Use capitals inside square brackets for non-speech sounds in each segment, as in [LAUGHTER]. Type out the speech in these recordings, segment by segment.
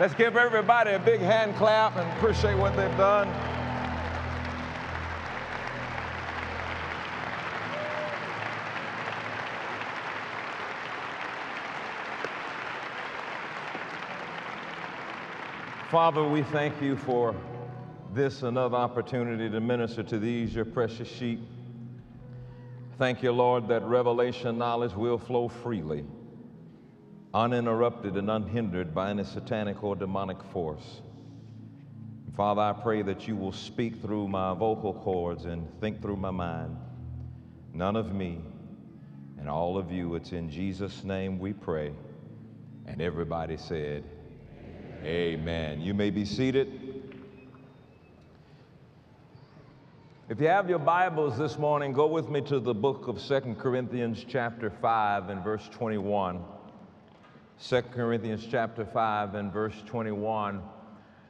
Let's give everybody a big hand clap and appreciate what they've done. Father, we thank you for this another opportunity to minister to these, your precious sheep. Thank you, Lord, that revelation knowledge will flow freely, uninterrupted and unhindered by any satanic or demonic force. Father, I pray that you will speak through my vocal cords and think through my mind. None of me and all of you. It's in Jesus' name we pray. And everybody said, Amen. You may be seated. If you have your Bibles this morning, go with me to the book of Second Corinthians, chapter 5, and verse 21. 2 Corinthians, chapter 5, and verse 21.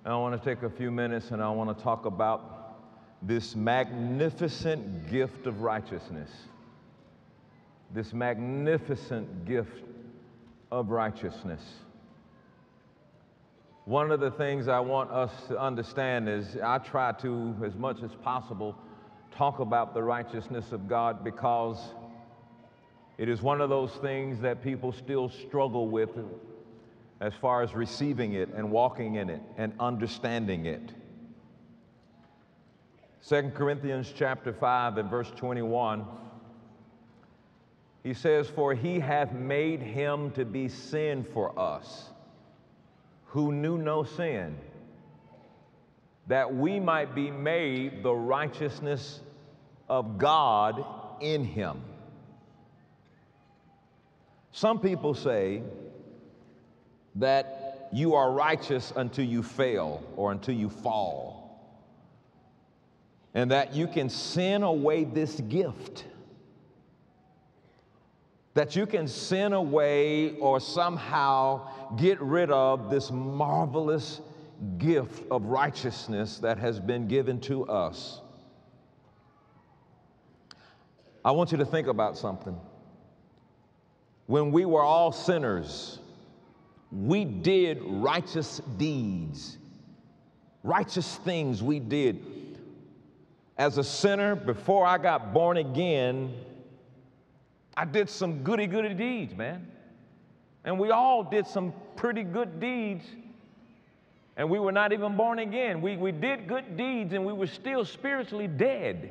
And I want to take a few minutes and I want to talk about this magnificent gift of righteousness. This magnificent gift of righteousness. One of the things I want us to understand is I try to, as much as possible, talk about the righteousness of God because it is one of those things that people still struggle with as far as receiving it and walking in it and understanding it. 2 Corinthians chapter 5 and verse 21 he says for he hath made him to be sin for us who knew no sin, that we might be made the righteousness of God in him. Some people say that you are righteous until you fail or until you fall, and that you can sin away this gift that you can sin away or somehow get rid of this marvelous gift of righteousness that has been given to us. I want you to think about something. When we were all sinners, we did righteous deeds, righteous things we did. As a sinner, before I got born again, I did some goody goody deeds, man. And we all did some pretty good deeds. And we were not even born again. We, we did good deeds and we were still spiritually dead.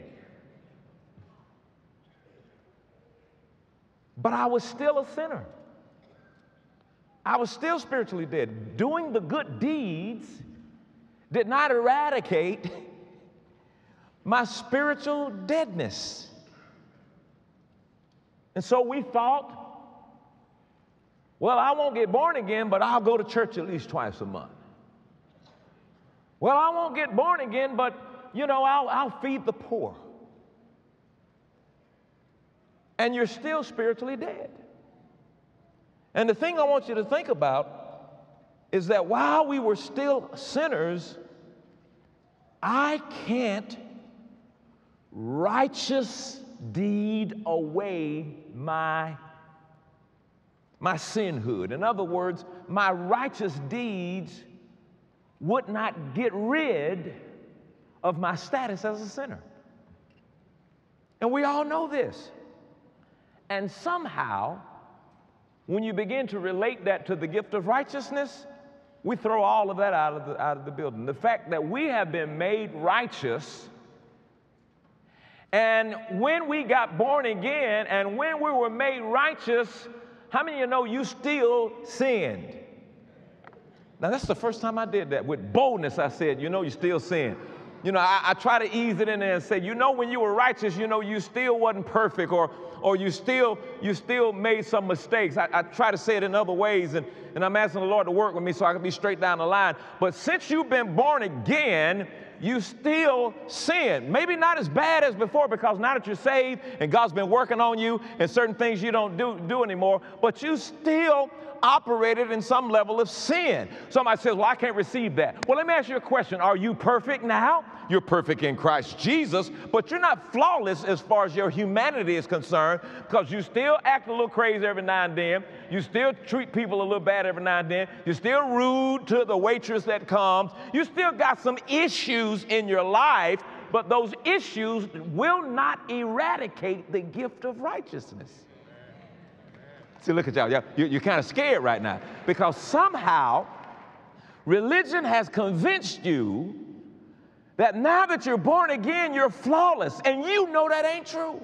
But I was still a sinner. I was still spiritually dead. Doing the good deeds did not eradicate my spiritual deadness. And so we thought, well, I won't get born again, but I'll go to church at least twice a month. Well, I won't get born again, but you know, I'll, I'll feed the poor. And you're still spiritually dead. And the thing I want you to think about is that while we were still sinners, I can't righteous deed away my, my sinhood. In other words, my righteous deeds would not get rid of my status as a sinner. And we all know this. And somehow, when you begin to relate that to the gift of righteousness, we throw all of that out of the, out of the building. The fact that we have been made righteous and when we got born again and when we were made righteous, how many of you know you still sinned? Now, that's the first time I did that. With boldness, I said, You know, you still sin. You know, I, I, try to ease it in there and say, you know, when you were righteous, you know, you still wasn't perfect, or or you still you still made some mistakes. I, I try to say it in other ways, and, and I'm asking the Lord to work with me so I can be straight down the line. But since you've been born again, you still sin. Maybe not as bad as before because now that you're saved and God's been working on you and certain things you don't do, do anymore, but you still operated in some level of sin. Somebody says, Well, I can't receive that. Well, let me ask you a question Are you perfect now? You're perfect in Christ Jesus, but you're not flawless as far as your humanity is concerned because you still act a little crazy every now and then. You still treat people a little bad every now and then. You're still rude to the waitress that comes. You still got some issues in your life, but those issues will not eradicate the gift of righteousness. See, look at y'all. You're, you're kind of scared right now because somehow religion has convinced you that now that you're born again, you're flawless, and you know that ain't true.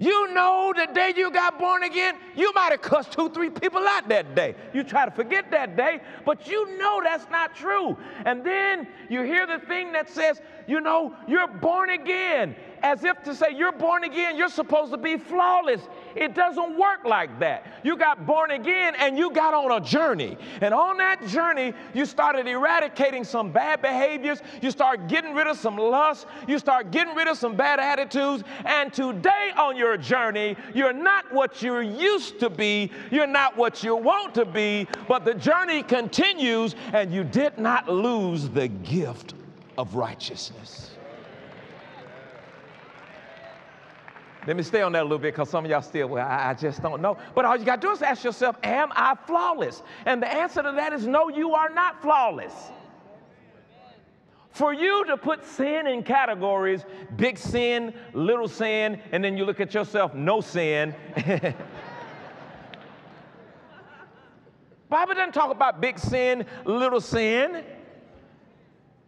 You know the day you got born again, you might have cussed two, three people out that day. You try to forget that day, but you know that's not true. And then you hear the thing that says, you know, you're born again as if to say, You're born again, you're supposed to be flawless. It doesn't work like that. You got born again and you got on a journey. And on that journey, you started eradicating some bad behaviors, you start getting rid of some lust, you start getting rid of some bad attitudes. And today on your journey, you're not what you used to be, you're not what you want to be, but the journey continues and you did not lose the gift of righteousness. Let me stay on that a little bit because some of y'all still, well, I, I just don't know. But all you got to do is ask yourself, Am I flawless? And the answer to that is no, you are not flawless. For you to put sin in categories, big sin, little sin, and then you look at yourself, no sin. [LAUGHS] Bible doesn't talk about big sin, little sin.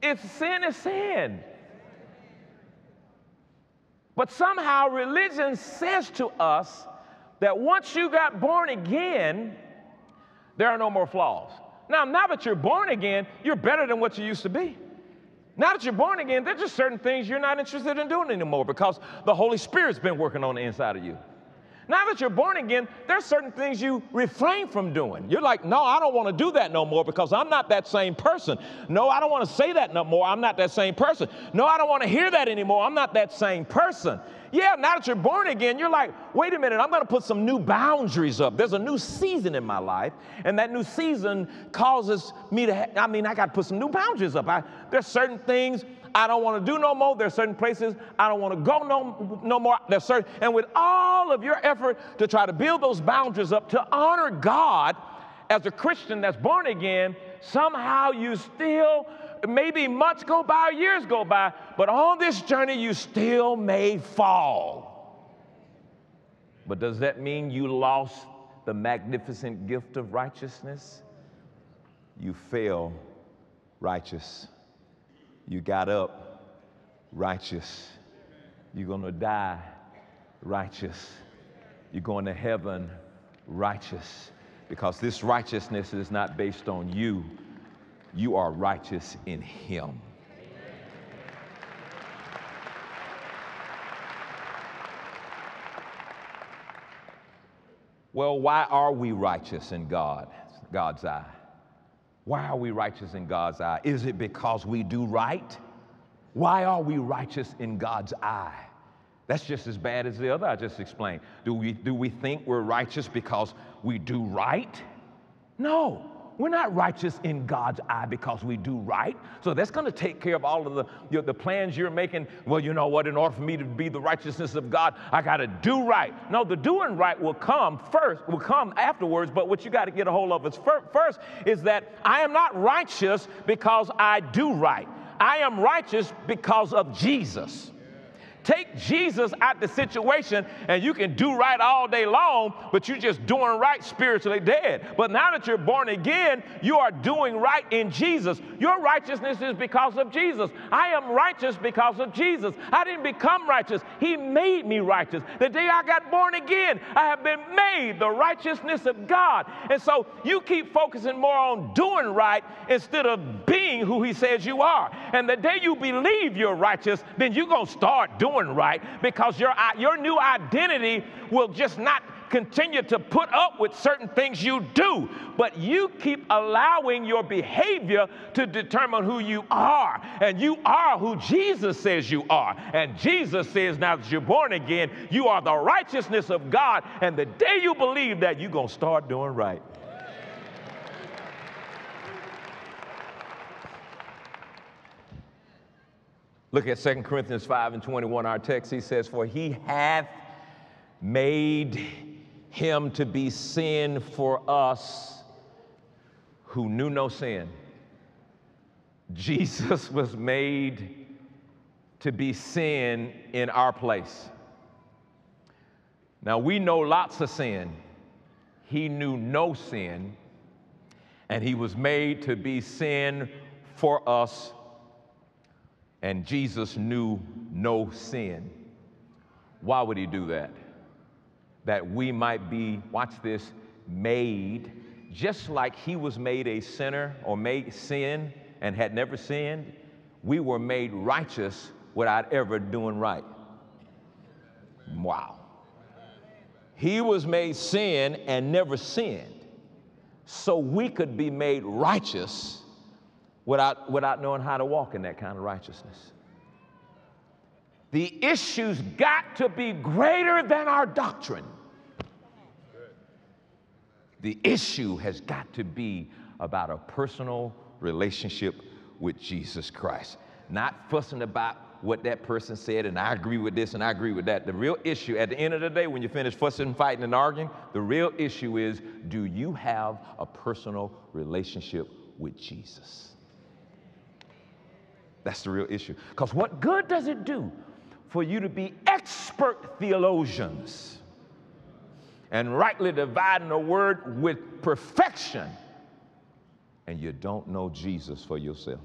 If sin is sin. But somehow religion says to us that once you got born again, there are no more flaws. Now, now that you're born again, you're better than what you used to be. Now that you're born again, there's just certain things you're not interested in doing anymore because the Holy Spirit's been working on the inside of you. Now that you're born again, there's certain things you refrain from doing. You're like, no, I don't want to do that no more because I'm not that same person. No, I don't want to say that no more. I'm not that same person. No, I don't want to hear that anymore. I'm not that same person. Yeah, now that you're born again, you're like, wait a minute, I'm going to put some new boundaries up. There's a new season in my life, and that new season causes me to, ha- I mean, I got to put some new boundaries up. I, there's certain things I don't want to do no more. There's certain places I don't want to go no, no more. There's certain, and with all of your effort to try to build those boundaries up to honor God as a Christian that's born again, somehow you still, maybe months go by, years go by, but on this journey you still may fall. But does that mean you lost the magnificent gift of righteousness? You fell righteous. You got up righteous. You're going to die righteous. You're going to heaven righteous because this righteousness is not based on you. You are righteous in Him. Well, why are we righteous in God, God's eye? Why are we righteous in God's eye? Is it because we do right? Why are we righteous in God's eye? That's just as bad as the other I just explained. Do we, do we think we're righteous because we do right? No. We're not righteous in God's eye because we do right. So that's going to take care of all of the, you know, the plans you're making. Well, you know what? In order for me to be the righteousness of God, I got to do right. No, the doing right will come first, will come afterwards. But what you got to get a hold of is first is that I am not righteous because I do right. I am righteous because of Jesus. Take Jesus out the situation and you can do right all day long, but you're just doing right spiritually dead. But now that you're born again, you are doing right in Jesus. Your righteousness is because of Jesus. I am righteous because of Jesus. I didn't become righteous, He made me righteous. The day I got born again, I have been made the righteousness of God. And so you keep focusing more on doing right instead of being who He says you are. And the day you believe you're righteous, then you're going to start doing right because your, your new identity will just not continue to put up with certain things you do, but you keep allowing your behavior to determine who you are. And you are who Jesus says you are. And Jesus says now that you're born again, you are the righteousness of God. And the day you believe that, you're going to start doing right. Look at 2 Corinthians 5 and 21, our text. He says, For he hath made him to be sin for us who knew no sin. Jesus [LAUGHS] was made to be sin in our place. Now, we know lots of sin. He knew no sin, and he was made to be sin for us and Jesus knew no sin. Why would he do that? That we might be, watch this, made just like he was made a sinner or made sin and had never sinned, we were made righteous without ever doing right. Wow. He was made sin and never sinned, so we could be made righteous without, without knowing how to walk in that kind of righteousness. The issue's got to be greater than our doctrine. The issue has got to be about a personal relationship with Jesus Christ, not fussing about what that person said and I agree with this and I agree with that. The real issue at the end of the day, when you finish fussing, fighting, and arguing, the real issue is do you have a personal relationship with Jesus? That's the real issue. Because what good does it do for you to be expert theologians and rightly dividing the word with perfection and you don't know Jesus for yourself?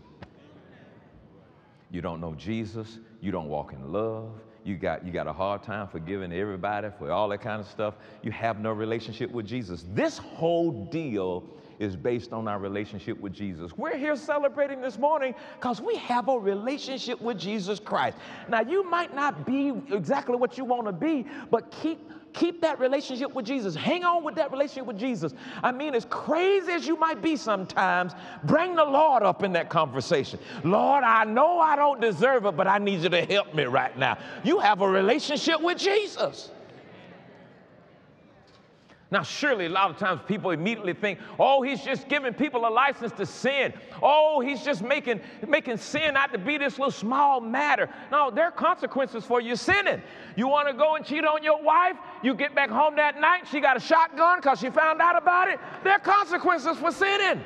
You don't know Jesus, you don't walk in love, you got, you got a hard time forgiving everybody for all that kind of stuff. You have no relationship with Jesus. This whole deal is based on our relationship with Jesus. We're here celebrating this morning because we have a relationship with Jesus Christ. Now, you might not be exactly what you want to be, but keep keep that relationship with Jesus. Hang on with that relationship with Jesus. I mean, as crazy as you might be sometimes, bring the Lord up in that conversation. Lord, I know I don't deserve it, but I need you to help me right now. You have a relationship with Jesus. Now, surely a lot of times people immediately think, oh, he's just giving people a license to sin. Oh, he's just making, making sin out to be this little small matter. No, there are consequences for you sinning. You want to go and cheat on your wife? You get back home that night, she got a shotgun because she found out about it. There are consequences for sinning.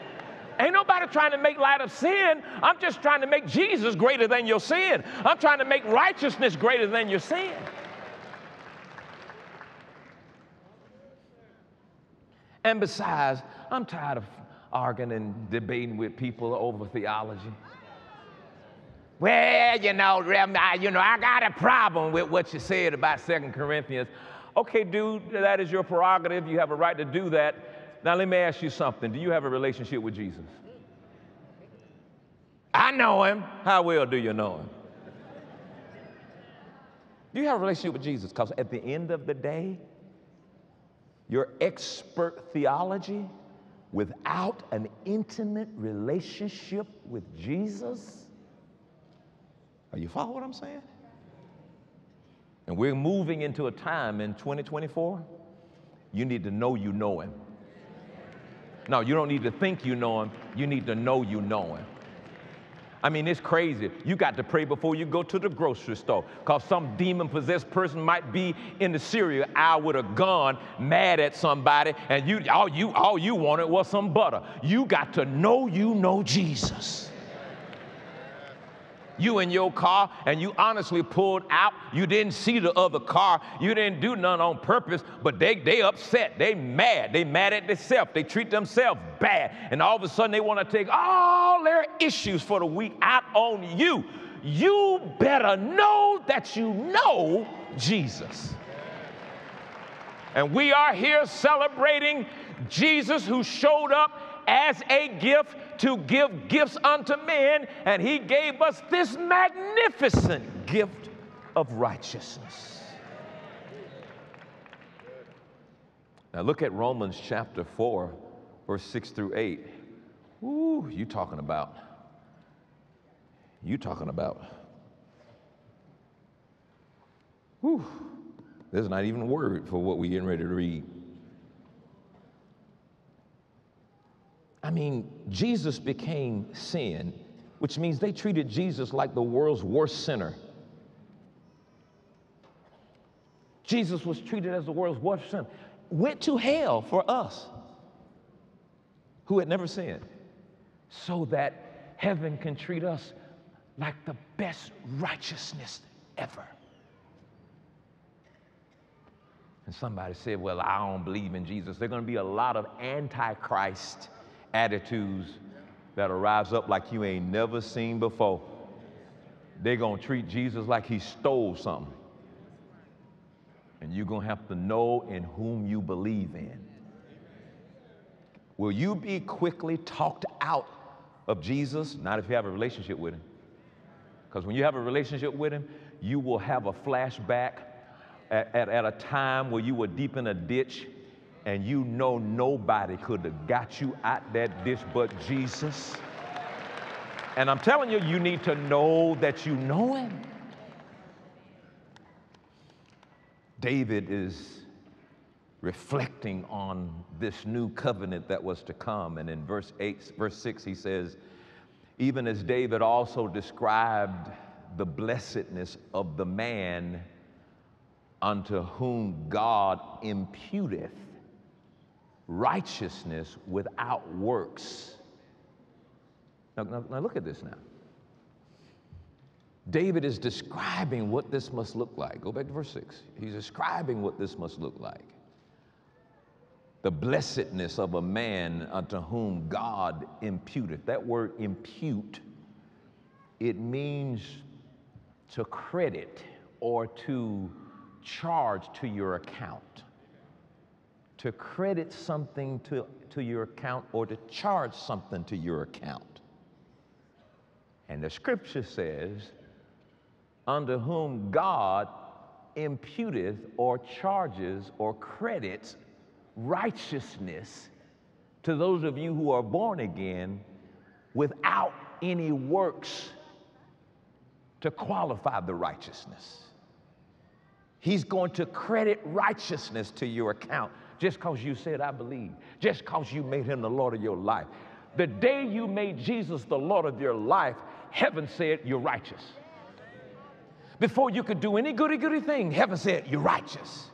Ain't nobody trying to make light of sin. I'm just trying to make Jesus greater than your sin. I'm trying to make righteousness greater than your sin. And besides, I'm tired of arguing and debating with people over theology. Well, you know, you know, I got a problem with what you said about Second Corinthians. Okay, dude, that is your prerogative. You have a right to do that. Now, let me ask you something. Do you have a relationship with Jesus? I know him. How well do you know him? Do you have a relationship with Jesus? Because at the end of the day, your expert theology without an intimate relationship with Jesus? Are you following what I'm saying? And we're moving into a time in 2024, you need to know you know Him. No, you don't need to think you know Him, you need to know you know Him. I mean, it's crazy. You got to pray before you go to the grocery store because some demon possessed person might be in the cereal aisle with a gun, mad at somebody, and you all you all you wanted was some butter. You got to know you know Jesus you in your car and you honestly pulled out. You didn't see the other car. You didn't do none on purpose, but they, they upset. They mad. They mad at themselves. They treat themselves bad. And all of a sudden they want to take all their issues for the week out on you. You better know that you know Jesus. And we are here celebrating Jesus who showed up as a gift to give gifts unto men, and he gave us this magnificent gift of righteousness. Now look at Romans chapter 4, verse 6 through 8. Ooh, you talking about, you talking about, whew, there's not even a word for what we're getting ready to read. I mean, Jesus became sin, which means they treated Jesus like the world's worst sinner. Jesus was treated as the world's worst sinner, went to hell for us who had never sinned, so that heaven can treat us like the best righteousness ever. And somebody said, Well, I don't believe in Jesus. There are going to be a lot of antichrist attitudes that'll rise up like you ain't never seen before. They're going to treat Jesus like he stole something. And you're going to have to know in whom you believe in. Will you be quickly talked out of Jesus? Not if you have a relationship with him. Because when you have a relationship with him, you will have a flashback at, at, at, a time where you were deep in a ditch and you know nobody could have got you out that ditch but Jesus. And I'm telling you, you need to know that you know him. David is reflecting on this new covenant that was to come. And in verse 8, verse 6, he says, even as David also described the blessedness of the man unto whom God imputeth righteousness without works. Now, now, now, look at this now. David is describing what this must look like. Go back to verse 6. He's describing what this must look like. The blessedness of a man unto whom God imputeth. That word impute, it means to credit or to charge to your account to credit something to, to your account or to charge something to your account. And the scripture says, unto whom God imputeth or charges or credits righteousness to those of you who are born again without any works to qualify the righteousness. He's going to credit righteousness to your account just because you said, I believe, just because you made him the Lord of your life. The day you made Jesus the Lord of your life, heaven said, You're righteous. Before you could do any goody goody thing, heaven said, You're righteous.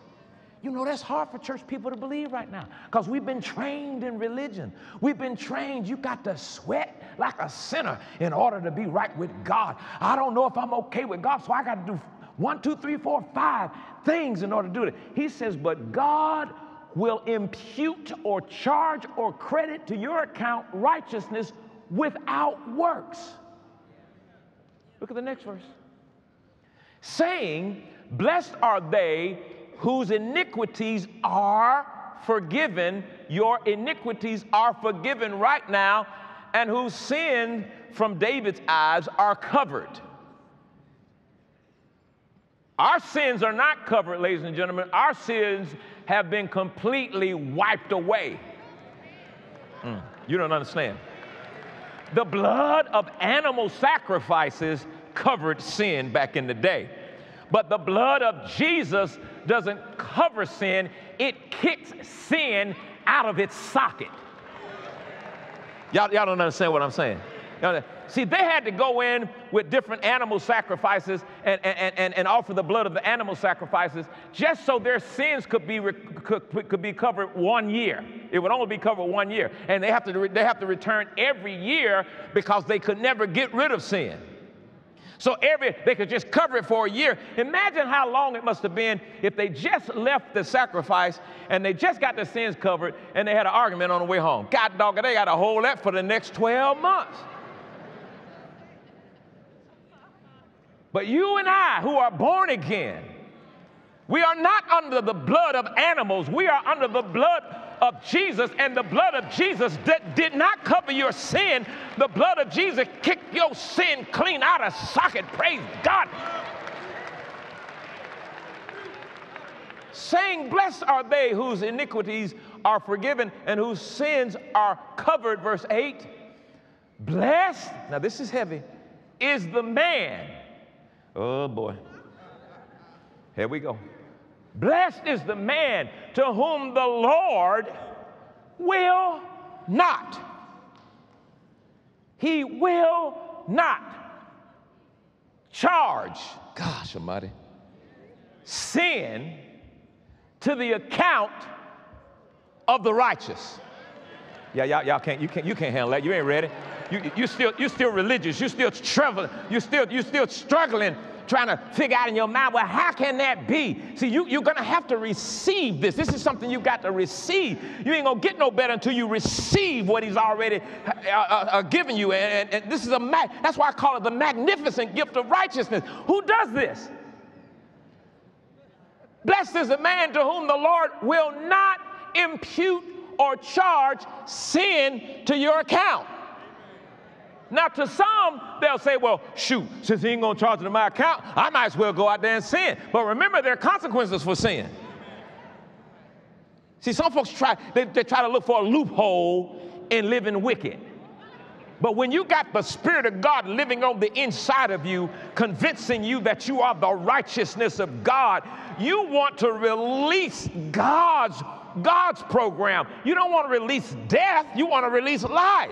You know, that's hard for church people to believe right now because we've been trained in religion. We've been trained, you got to sweat like a sinner in order to be right with God. I don't know if I'm okay with God, so I got to do one, two, three, four, five things in order to do it. He says, But God will impute or charge or credit to your account righteousness without works. Look at the next verse. Saying, Blessed are they whose iniquities are forgiven. Your iniquities are forgiven right now, and whose sin from David's eyes are covered. Our sins are not covered, ladies and gentlemen. Our sins have been completely wiped away. Mm, you don't understand. The blood of animal sacrifices covered sin back in the day. But the blood of Jesus doesn't cover sin, it kicks sin out of its socket. Y'all, y'all don't understand what I'm saying. See, they had to go in with different animal sacrifices and, and, and, and offer the blood of the animal sacrifices just so their sins could be, could, could be covered one year. It would only be covered one year. And they have, to, they have to return every year because they could never get rid of sin. So every they could just cover it for a year. Imagine how long it must have been if they just left the sacrifice and they just got their sins covered and they had an argument on the way home. God dog, they got to hold that for the next 12 months. But you and I, who are born again, we are not under the blood of animals. We are under the blood of Jesus, and the blood of Jesus that did not cover your sin. The blood of Jesus kicked your sin clean out of socket. Praise God. saying, Blessed are they whose iniquities are forgiven and whose sins are covered. Verse 8. Blessed, now this is heavy, is the man. Oh boy. Here we go. Blessed is the man to whom the Lord will not. He will not charge, gosh almighty, sin to the account of the righteous. Yeah, y'all, y'all can't, you can't, you can't handle that. You ain't ready. You, you still, you still religious. You still traveling. You still, you still struggling trying to figure out in your mind, well, how can that be? See, you, you're going to have to receive this. This is something you got to receive. You ain't going to get no better until you receive what he's already uh, uh, uh, given you. And, and, and this is a, ma- that's why I call it the magnificent gift of righteousness. Who does this? Blessed is the man to whom the Lord will not impute or charge sin to your account. Now, to some, they'll say, well, shoot, since he ain't gonna charge it to my account, I might as well go out there and sin. But remember, there are consequences for sin. See, some folks try, they, they try to look for a loophole in living wicked. But when you got the Spirit of God living on the inside of you, convincing you that you are the righteousness of God, you want to release God's God's program. You don't want to release death, you want to release life.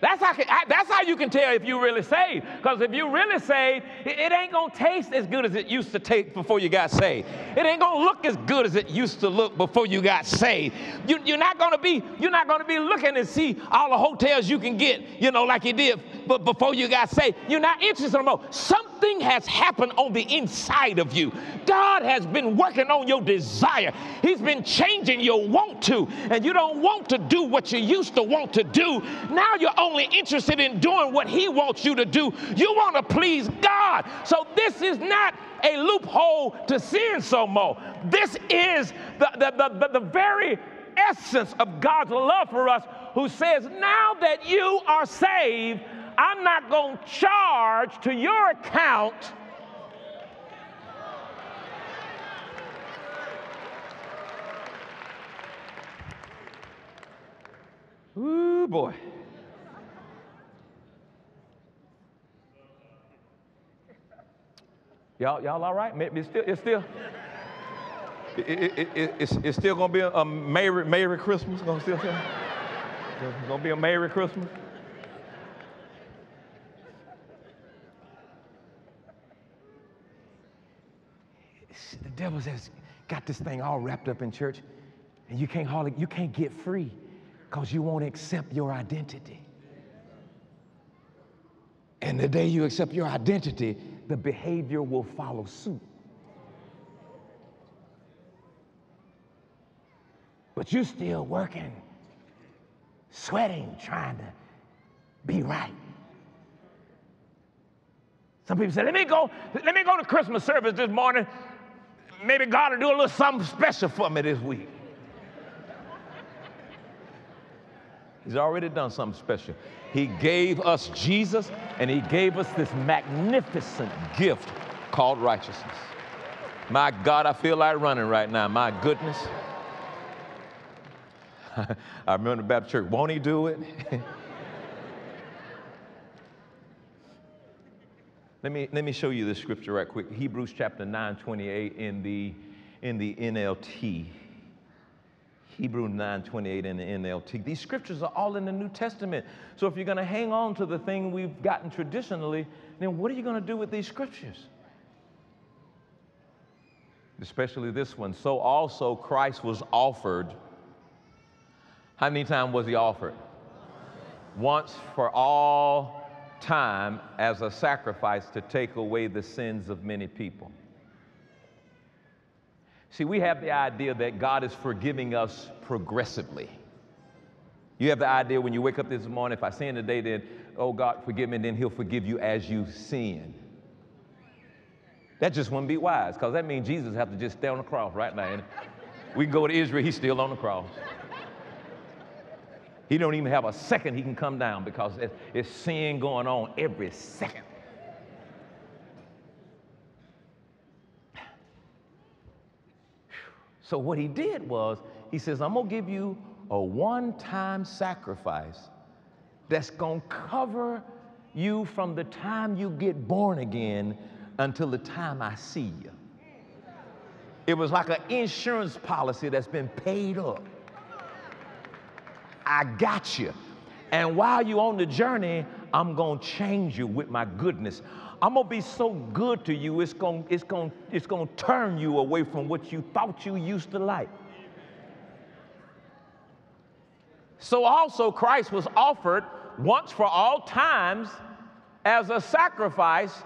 That's how, that's how you can tell if you really saved. Because if you really saved, it ain't going to taste as good as it used to taste before you got saved. It ain't going to look as good as it used to look before you got saved. You, you're not going to be you're not going to be looking to see all the hotels you can get, you know, like you did but before you got saved. You're not interested anymore. Something has happened on the inside of you. God has been working on your desire. He's been changing your want to, and you don't want to do what you used to want to do. Now you're only interested in doing what He wants you to do. You want to please God. So this is not a loophole to sin so more. This is the, the, the, the, the very essence of God's love for us, who says, Now that you are saved, I'm not going to charge to your account. Ooh, boy. Y'all, y'all all right? It's still, it's still, it, it, it, it's, it's still gonna be a, a Merry, Merry Christmas. Gonna still, it's gonna be a Merry Christmas. The devil has got this thing all wrapped up in church, and you can't hardly, you can't get free because you won't accept your identity. And the day you accept your identity, the behavior will follow suit. But you're still working, sweating, trying to be right. Some people say, let me go, let me go to Christmas service this morning. Maybe God will do a little something special for me this week. He's already done something special. He gave us Jesus and He gave us this magnificent gift called righteousness. My God, I feel like running right now. My goodness. [LAUGHS] I remember the Baptist church, won't He do it? [LAUGHS] let, me, let me show you this scripture right quick. Hebrews chapter 9, 28 in the, in the NLT. Hebrew 9:28 in the NLT. These scriptures are all in the New Testament. So if you're going to hang on to the thing we've gotten traditionally, then what are you going to do with these scriptures? Especially this one. So also Christ was offered. How many times was he offered? Once for all time as a sacrifice to take away the sins of many people. See, we have the idea that God is forgiving us progressively. You have the idea when you wake up this morning, if I sin today, then, oh God, forgive me, then He'll forgive you as you sin. That just wouldn't be wise, because that means Jesus have to just stay on the cross right now. And we go to Israel, He's still on the cross. He don't even have a second he can come down because it's sin going on every second. So what he did was, he says, I'm gonna give you a one-time sacrifice that's gonna cover you from the time you get born again until the time I see you. It was like an insurance policy that's been paid up. I got you. And while you're on the journey, I'm gonna change you with my goodness. I'm gonna be so good to you, it's gonna, it's gonna, it's gonna turn you away from what you thought you used to like. So also Christ was offered once for all times as a sacrifice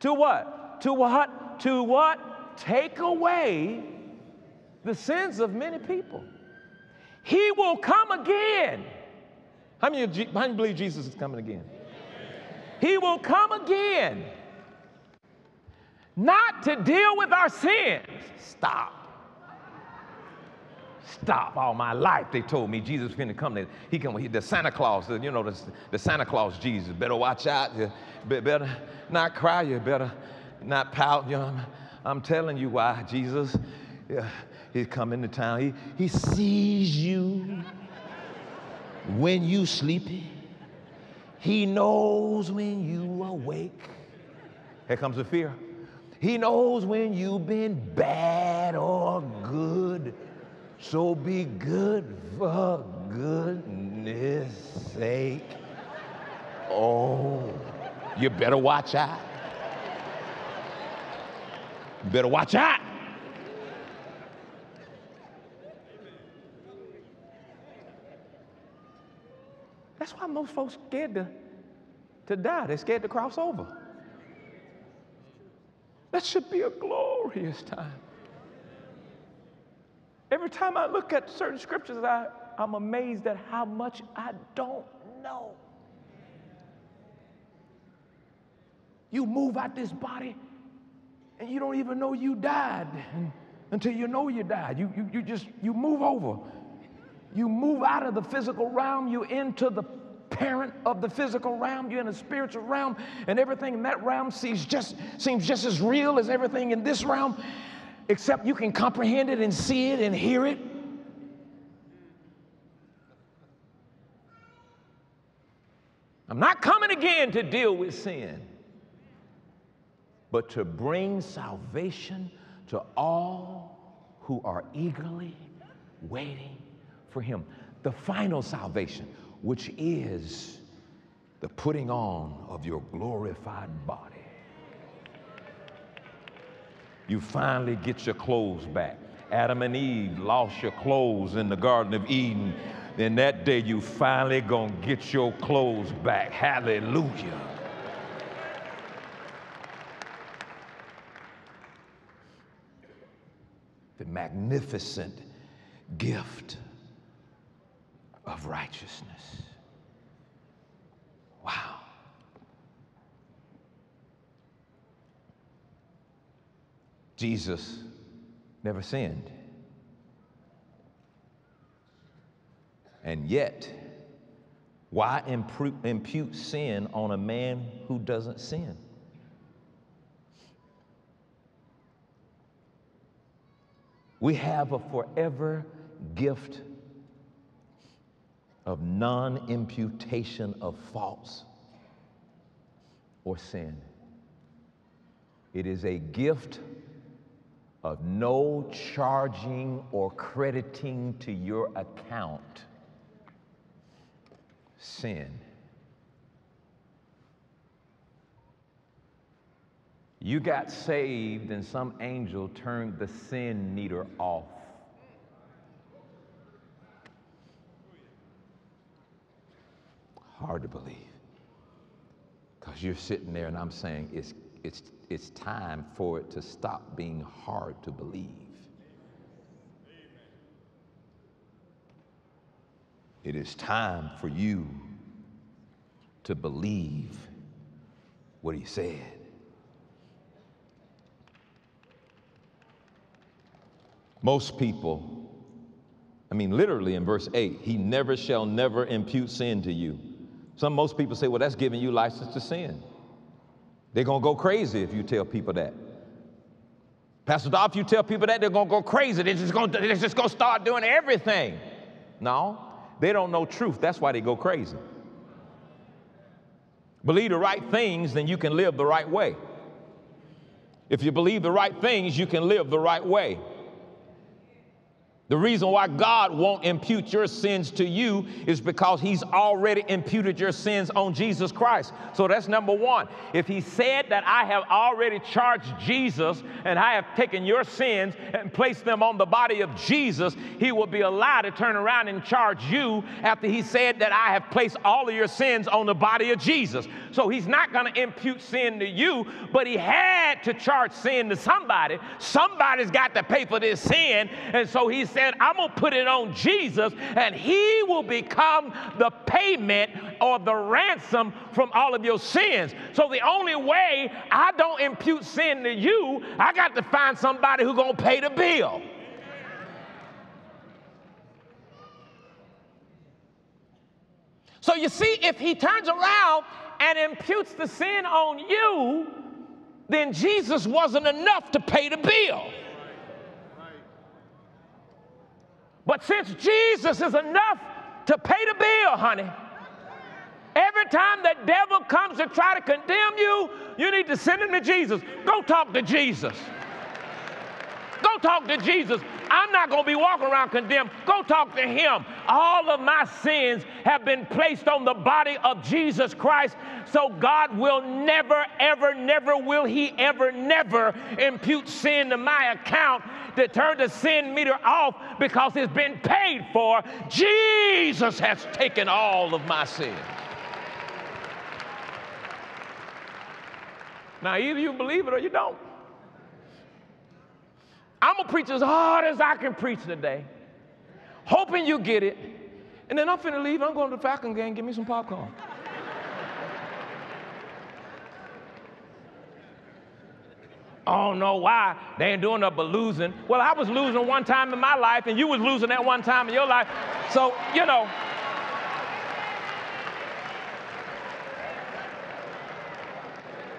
to what? To what? To what? Take away the sins of many people. He will come again. How many, how many believe Jesus is coming again? He will come again. Not to deal with our sins. Stop. Stop all my life. They told me Jesus was going to come. He can, he, the Santa Claus, you know, the, the Santa Claus Jesus. Better watch out. You better not cry. You better not pout. You know, I'm, I'm telling you why. Jesus, yeah, he's coming to town. He, he sees you when you sleepy. He knows when you awake. Here comes the fear. He knows when you've been bad or good. So be good for goodness sake. Oh, you better watch out. Better watch out. That's why most folks scared to, to die. They're scared to cross over. That should be a glorious time. Every time I look at certain scriptures, I, I'm amazed at how much I don't know. You move out this body and you don't even know you died until you know you died. You, you, you just, you move over. You move out of the physical realm, you into the parent of the physical realm, you're in a spiritual realm, and everything in that realm seems just, seems just as real as everything in this realm except you can comprehend it and see it and hear it. I'm not coming again to deal with sin, but to bring salvation to all who are eagerly waiting for Him. The final salvation, which is the putting on of your glorified body you finally get your clothes back. Adam and Eve lost your clothes in the Garden of Eden. Then that day you finally gonna get your clothes back. Hallelujah. The magnificent gift of righteousness. Wow. Jesus never sinned. And yet, why impute sin on a man who doesn't sin? We have a forever gift of non imputation of faults or sin. It is a gift of no charging or crediting to your account sin. You got saved, and some angel turned the sin meter off. Hard to believe. Because you're sitting there, and I'm saying, it's, it's it's time for it to stop being hard to believe. It is time for you to believe what he said. Most people, I mean, literally in verse 8, he never shall never impute sin to you. Some most people say, well, that's giving you license to sin. They're to go crazy if you tell people that. Pastor Dollar, you tell people that they're gonna go crazy. They're just gonna, they're just gonna start doing everything. No, they don't know truth. That's why they go crazy. Believe the right things, then you can live the right way. If you believe the right things, you can live the right way. The reason why God won't impute your sins to you is because He's already imputed your sins on Jesus Christ. So that's number one. If He said that I have already charged Jesus and I have taken your sins and placed them on the body of Jesus, He will be allowed to turn around and charge you after He said that I have placed all of your sins on the body of Jesus. So He's not going to impute sin to you, but He had to charge sin to somebody. Somebody's got to pay for this sin. And so He said, I'm going to put it on Jesus, and He will become the payment or the ransom from all of your sins. So the only way I don't impute sin to you, I got to find somebody who's going to pay the bill. So you see, if he turns around and imputes the sin on you, then Jesus wasn't enough to pay the bill. But since Jesus is enough to pay the bill, honey, every time the devil comes to try to condemn you, you need to send him to Jesus. Go talk to Jesus. Go talk to Jesus. I'm not going to be walking around condemned. Go talk to him. All of my sins have been placed on the body of Jesus Christ. So God will never, ever, never will he ever, never impute sin to my account to turn the sin meter off because it's been paid for. Jesus has taken all of my sins. Now, either you believe it or you don't. I'm to preach as hard as I can preach today, hoping you get it. And then I'm finna leave. I'm going to the Falcon game. Give me some popcorn. I don't know why they ain't doing nothing but losing. Well, I was losing one time in my life, and you was losing that one time in your life. So, you know.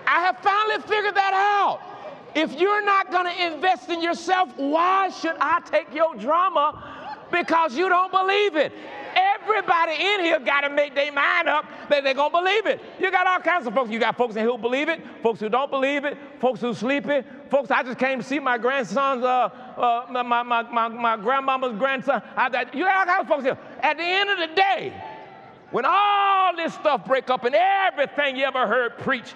I have finally figured that out. If you're not going to invest in yourself, why should I take your drama? Because you don't believe it. Everybody in here got to make their mind up that they're going to believe it. You got all kinds of folks. You got folks in here who believe it, folks who don't believe it, folks who sleep it. folks. I just came to see my grandson's, uh, uh, my, my, my, my, grandmama's grandson. I, you got all kinds of folks here. At the end of the day, when all this stuff break up and everything you ever heard preached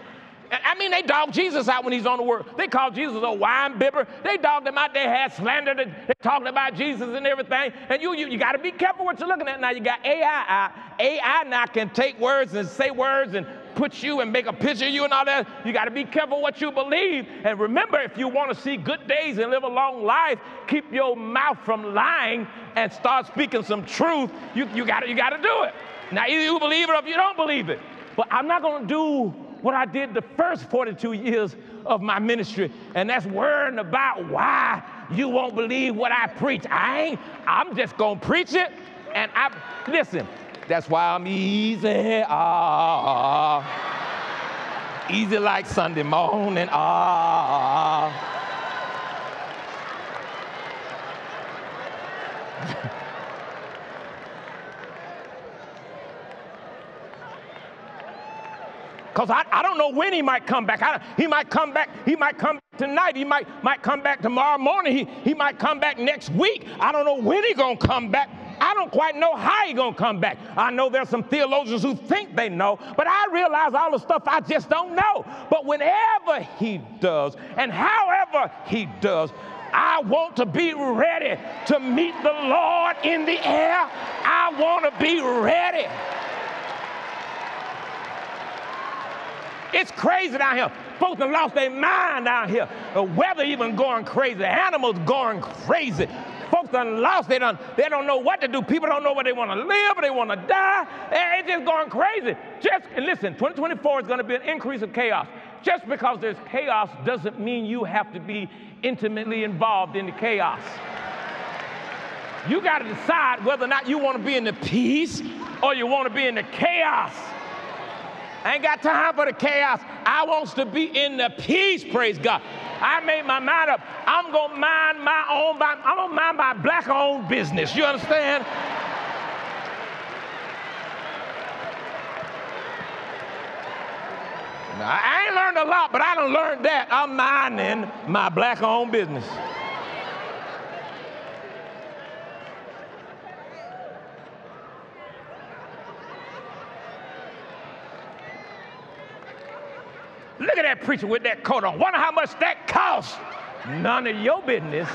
I mean, they dogged Jesus out when he's on the word. They called Jesus a wine bibber. They dogged him out. They had slandered. They talked about Jesus and everything. And you, you, you got to be careful what you're looking at now. You got AI. AI now can take words and say words and put you and make a picture of you and all that. You got to be careful what you believe. And remember, if you want to see good days and live a long life, keep your mouth from lying and start speaking some truth. You, you got you to do it. Now, either you believe it or you don't believe it. But I'm not going to do what I did the first 42 years of my ministry, and that's worrying about why you won't believe what I preach. I ain't, I'm just gonna preach it, and I listen, that's why I'm easy. Ah, easy like Sunday morning. Ah. [LAUGHS] Because I, I don't know when he might come back. I, he might come back, he might come tonight. He might, might come back tomorrow morning. He, he might come back next week. I don't know when he's going to come back. I don't quite know how he's going to come back. I know there's some theologians who think they know, but I realize all the stuff I just don't know. But whenever he does and however he does, I want to be ready to meet the Lord in the air. I want to be ready. It's crazy down here. Folks have lost their mind down here. The weather even going crazy. Animals going crazy. Folks done lost. They don't, they don't know what to do. People don't know where they want to live or they want to die. Eh, eh, it's just going crazy. Just listen, 2024 is going to be an increase of chaos. Just because there's chaos doesn't mean you have to be intimately involved in the chaos. You got to decide whether or not you want to be in the peace or you want to be in the chaos. I ain't got time for the chaos. I wants to be in the peace, praise God. I made my mind up. I'm gonna mind my own. I'm gonna mind my black-owned business. You understand? I ain't learned a lot, but I done learned that. I'm minding my black-owned business. Look at that preacher with that coat on. Wonder how much that costs. None of your business.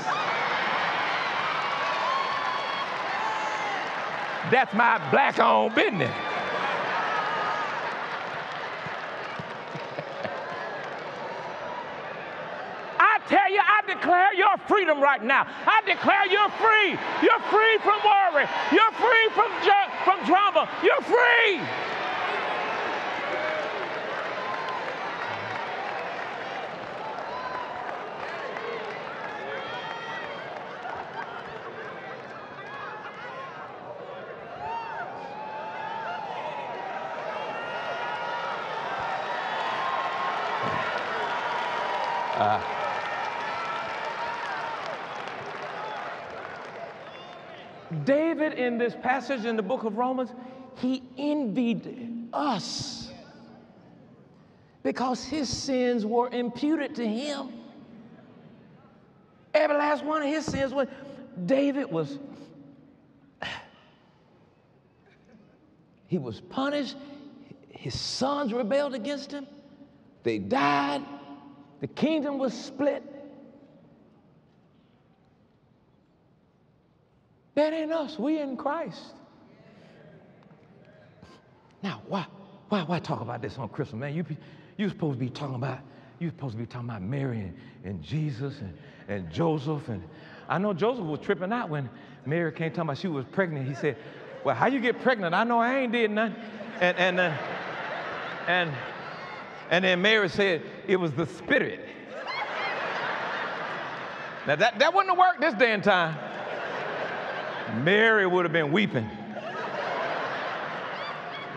That's my black owned business. [LAUGHS] I tell you, I declare your freedom right now. I declare you're free. You're free from worry. You're free from, from drama. You're free. Uh, David, in this passage in the book of Romans, he envied us because his sins were imputed to him. Every last one of his sins was. David was. He was punished. His sons rebelled against him. They died. The kingdom was split. That ain't us. We in Christ. Now, why, why, why talk about this on Christmas, man? You, you supposed to be talking about, you supposed to be talking about Mary and, and Jesus and, and Joseph. And I know Joseph was tripping out when Mary came talking about she was pregnant. He said, well, how you get pregnant? I know I ain't did nothing. And, and, uh, and, and then Mary said, it was the Spirit. Now, that, that wouldn't have worked this day and time. Mary would have been weeping.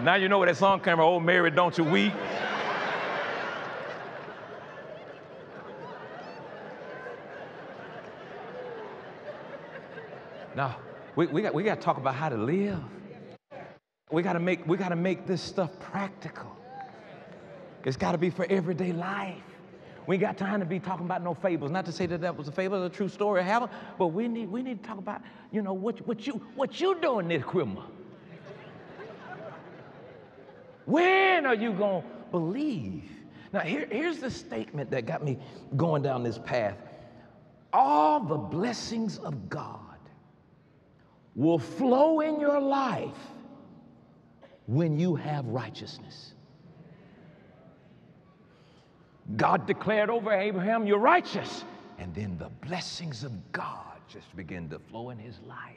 Now you know where that song came from, Oh, Mary, don't you weep. Now, we, we, got, we got to talk about how to live. We got to make, we got to make this stuff practical. It's got to be for everyday life. We ain't got time to be talking about no fables. Not to say that that was a fable, it's a true story, have but we need, we need to talk about, you know, what, what, you, what you doing this Christmas. when are you going to believe? Now, here, here's the statement that got me going down this path. All the blessings of God will flow in your life when you have righteousness. God declared over Abraham, You're righteous. And then the blessings of God just begin to flow in his life.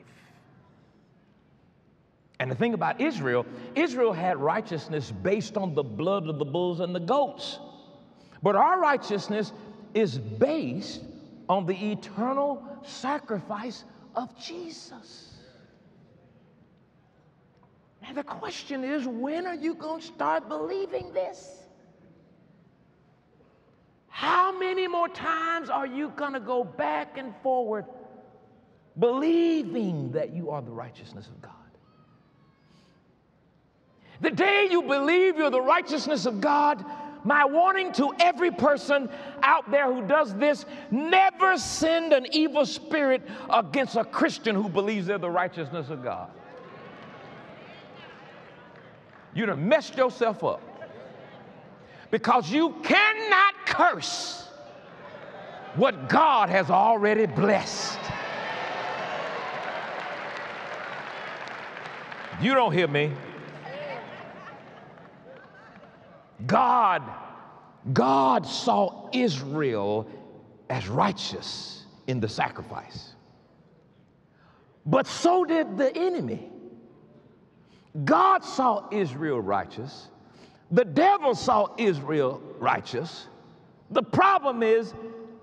And the thing about Israel, Israel had righteousness based on the blood of the bulls and the goats. But our righteousness is based on the eternal sacrifice of Jesus. Now, the question is when are you going to start believing this? How many more times are you going to go back and forward believing that you are the righteousness of God? The day you believe you're the righteousness of God, my warning to every person out there who does this never send an evil spirit against a Christian who believes they're the righteousness of God. You'd have messed yourself up because you cannot curse what God has already blessed. You don't hear me. God, God saw Israel as righteous in the sacrifice. But so did the enemy. God saw Israel righteous, the devil saw Israel righteous. The problem is,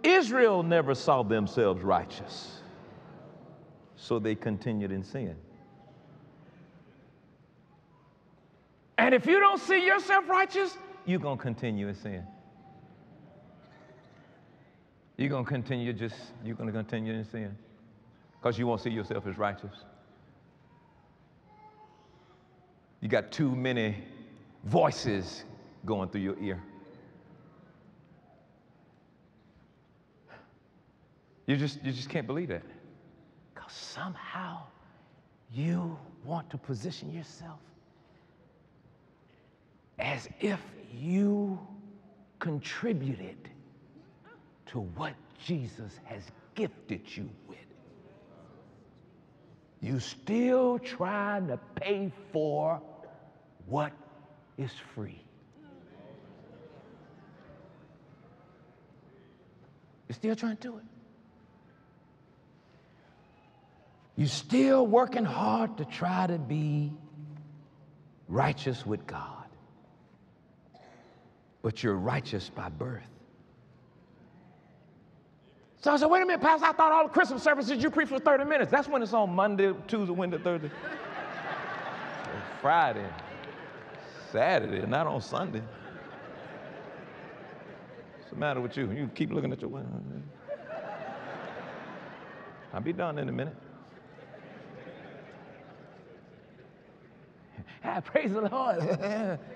Israel never saw themselves righteous. So they continued in sin. And if you don't see yourself righteous, you're going to continue in sin. You're going to continue just, you're going to continue in sin because you won't see yourself as righteous. You got too many voices going through your ear. You just, you just can't believe that. Because somehow you want to position yourself as if you contributed to what Jesus has gifted you with. You still trying to pay for what is free. You're still trying to do it. You're still working hard to try to be righteous with God. But you're righteous by birth. So I said, wait a minute, Pastor, I thought all the Christmas services you preach for 30 minutes. That's when it's on Monday, Tuesday, Wednesday, Thursday. [LAUGHS] Friday, Saturday, not on Sunday. What's the matter with you? You keep looking at your window. I'll be done in a minute. [LAUGHS] Ah, praise the Lord. [LAUGHS]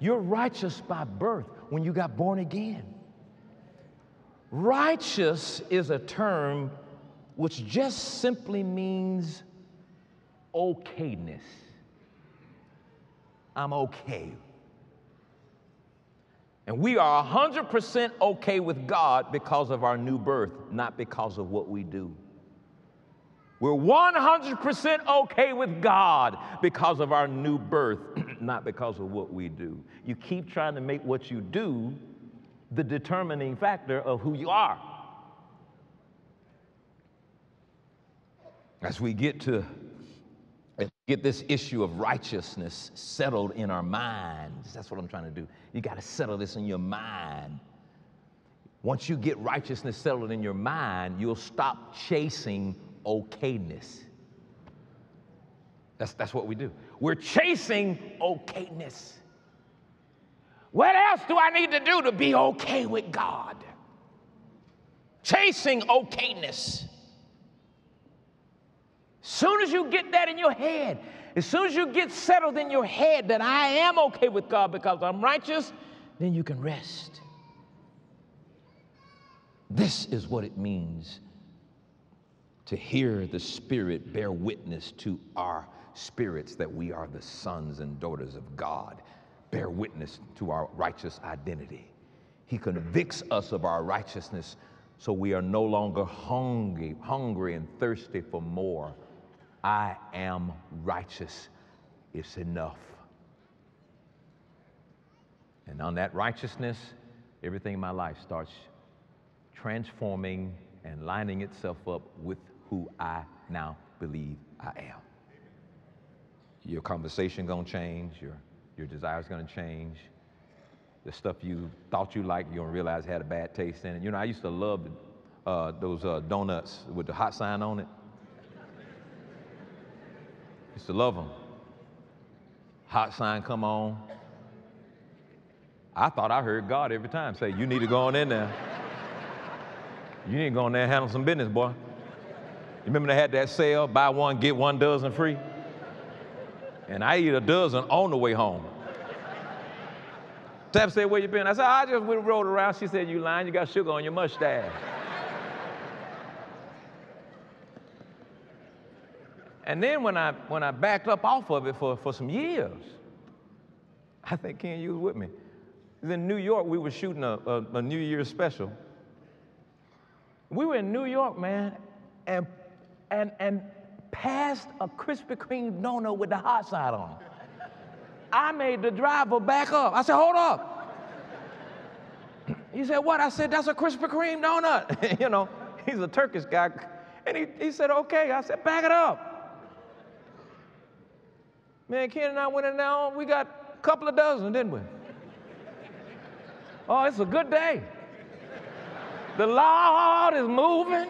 You're righteous by birth when you got born again. Righteous is a term which just simply means okayness. I'm okay. And we are 100% okay with God because of our new birth, not because of what we do. We're 100% okay with God because of our new birth, [CLEARS THROAT] not because of what we do. You keep trying to make what you do the determining factor of who you are. As we get to get this issue of righteousness settled in our minds, that's what I'm trying to do. You got to settle this in your mind. Once you get righteousness settled in your mind, you'll stop chasing okayness. That's, that's what we do. We're chasing okayness. What else do I need to do to be okay with God? Chasing okayness. As soon as you get that in your head, as soon as you get settled in your head that I am okay with God because I'm righteous, then you can rest. This is what it means to hear the Spirit bear witness to our spirits that we are the sons and daughters of God, bear witness to our righteous identity. He convicts us of our righteousness so we are no longer hungry, hungry and thirsty for more. I am righteous. It's enough. And on that righteousness, everything in my life starts transforming and lining itself up with who I now believe I am. Your conversation gonna change, your, your desires gonna change. The stuff you thought you liked, you're gonna realize had a bad taste in it. You know, I used to love uh, those uh, donuts with the hot sign on it. Used to love them. Hot sign come on. I thought I heard God every time say, You need to go on in there. You need to go in there and handle some business, boy. Remember they had that sale, buy one, get one dozen free? And I eat a dozen on the way home. Tab said, Where you been? I said, I just went rolled around. She said, You lying, you got sugar on your mustache. and then when I when I backed up off of it for, for some years, I think Ken, you was with me. In New York, we were shooting a, a, a New Year's special. We were in New York, man, and and, and passed a Krispy Kreme donut with the hot side on. I made the driver back up. I said, hold up. He said, what? I said, that's a Krispy Kreme donut. [LAUGHS] you know, he's a Turkish guy. And he, he said, okay. I said, back it up. Man, Ken and I went in there, we got a couple of dozen, didn't we? Oh, it's a good day. The Lord is moving.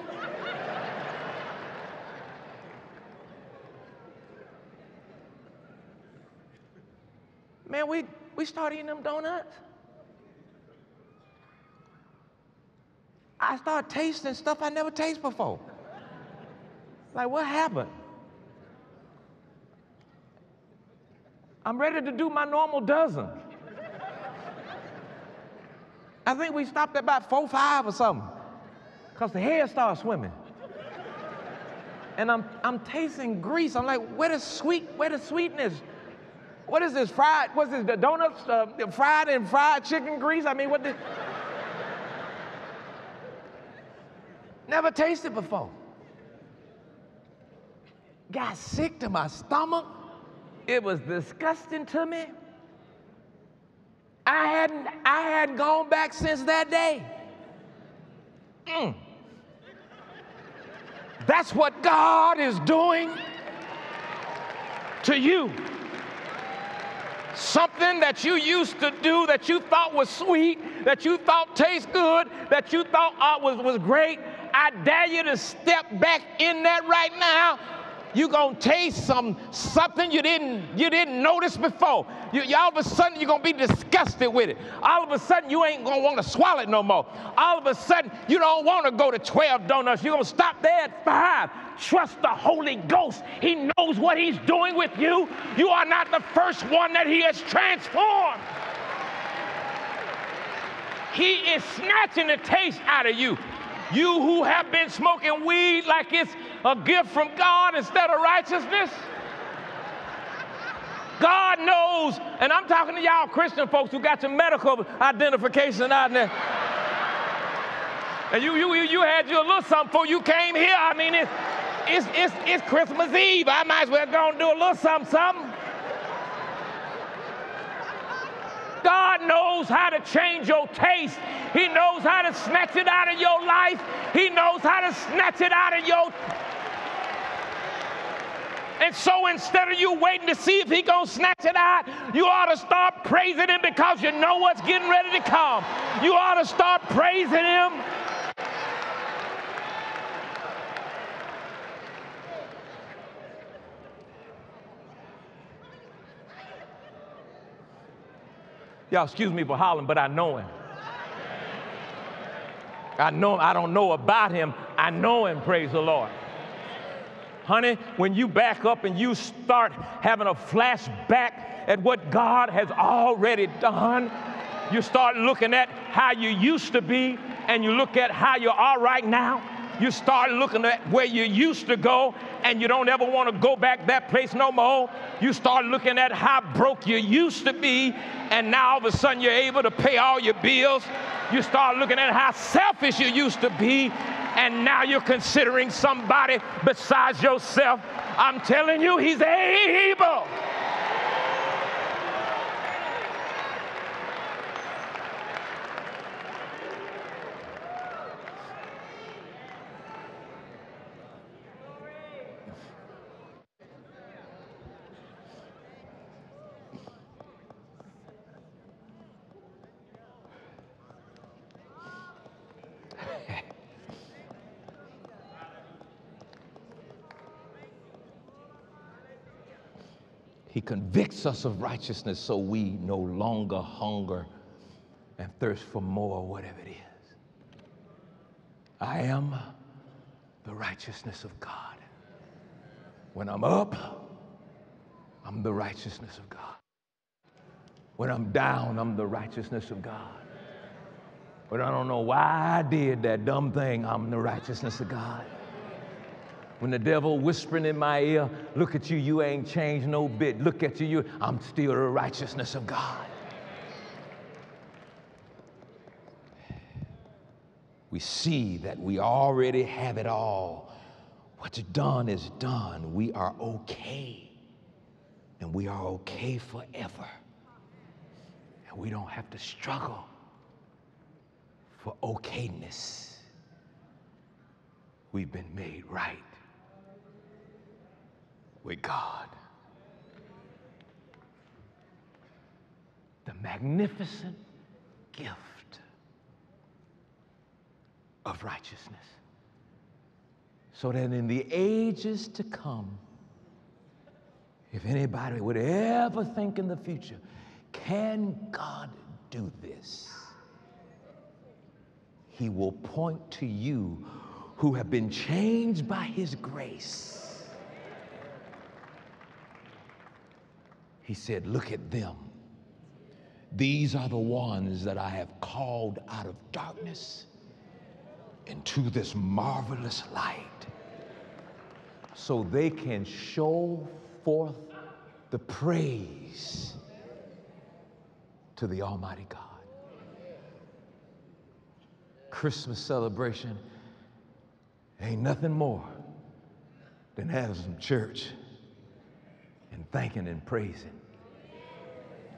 Man, we, we started eating them donuts. I started tasting stuff I never tasted before. Like, what happened? I'm ready to do my normal dozen. I think we stopped at about four, five or something, because the hair started swimming. And I'm, I'm tasting grease. I'm like, where the sweet, where the sweetness? What is this fried? What's this? The donuts uh, fried and fried chicken grease? I mean, what? The, Never tasted before. Got sick to my stomach. It was disgusting to me. I hadn't, I hadn't gone back since that day. Mm. That's what God is doing to you. Something that you used to do that you thought was sweet, that you thought tastes good, that you thought uh, was, was great, I dare you to step back in that right now. You're gonna taste some something you didn't you didn't notice before. You, you, all of a sudden you're gonna be disgusted with it. All of a sudden you ain't gonna want to swallow it no more. All of a sudden you don't want to go to 12 donuts. You're gonna stop there at five. Trust the Holy Ghost. He knows what He's doing with you. You are not the first one that He has transformed. He is snatching the taste out of you. You who have been smoking weed like it's a gift from God instead of righteousness. God knows, and I'm talking to y'all Christian folks who got your medical identification out there. And you, you, you had your little something before you came here. I mean, it's, it's, it's, it's Christmas Eve. I might as well go and do a little something, something. God knows how to change your taste. He knows how to snatch it out of your life. He knows how to snatch it out of your and so instead of you waiting to see if he gonna snatch it out, you ought to start praising him because you know what's getting ready to come. You ought to start praising him Y'all excuse me for hollering, but I know him. I know him. I don't know about him. I know him, praise the Lord. Honey, when you back up and you start having a flashback at what God has already done, you start looking at how you used to be and you look at how you are right now you start looking at where you used to go and you don't ever want to go back that place no more. You start looking at how broke you used to be and now all of a sudden you're able to pay all your bills. You start looking at how selfish you used to be and now you're considering somebody besides yourself. I'm telling you, he's able. Convicts us of righteousness so we no longer hunger and thirst for more, whatever it is. I am the righteousness of God. When I'm up, I'm the righteousness of God. When I'm down, I'm the righteousness of God. But I don't know why I did that dumb thing, I'm the righteousness of God. When the devil whispering in my ear, look at you, you ain't changed no bit. Look at you, you I'm still the righteousness of God. We see that we already have it all. What's done is done. We are okay. And we are okay forever. And we don't have to struggle for okayness. We've been made right with God. The magnificent gift of righteousness. So that in the ages to come, if anybody would ever think in the future, can God do this? He will point to you who have been changed by His grace. He said, Look at them. These are the ones that I have called out of darkness into this marvelous light so they can show forth the praise to the Almighty God. Christmas celebration ain't nothing more than having some church and thanking and praising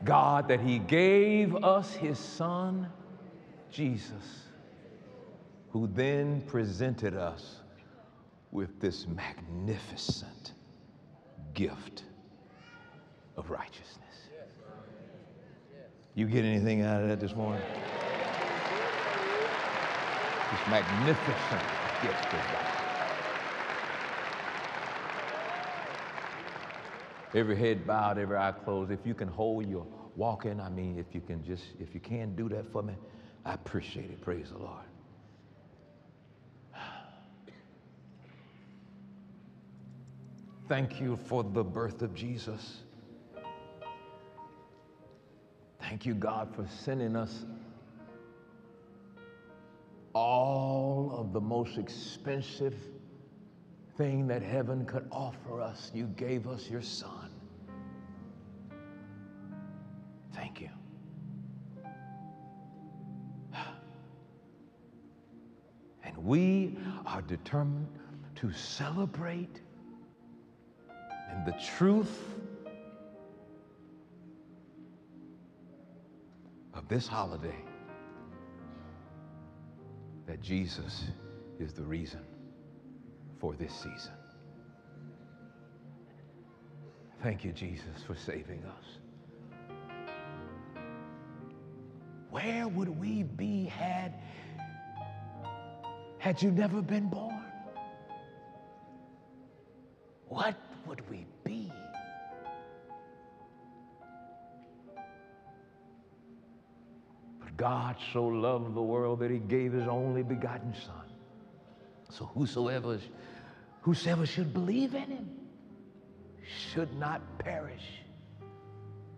God that He gave us His Son, Jesus, who then presented us with this magnificent gift of righteousness. You get anything out of that this morning? This magnificent gift of God. Every head bowed, every eye closed. If you can hold your walking, I mean, if you can just, if you can do that for me, I appreciate it. Praise the Lord. [SIGHS] Thank you for the birth of Jesus. Thank you, God, for sending us all of the most expensive thing that heaven could offer us. You gave us your Son. Thank you. [SIGHS] And we are determined to celebrate and the truth of this holiday that Jesus is the reason for this season. Thank you, Jesus, for saving us. Where would we be had had you never been born? What would we be? But God so loved the world that he gave his only begotten Son. So whosoever, whosoever should believe in him should not perish,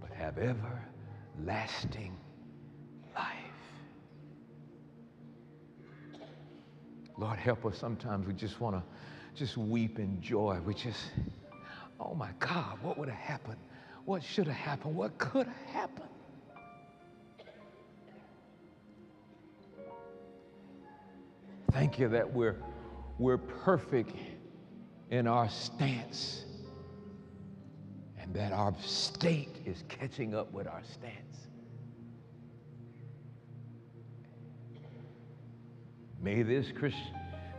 but have everlasting life. Lord, help us. Sometimes we just want to just weep in joy. We just, oh my God, what would have happened? What should have happened? What could have happened? Thank you that we're, we're perfect in our stance and that our state is catching up with our stance. May this, Christ,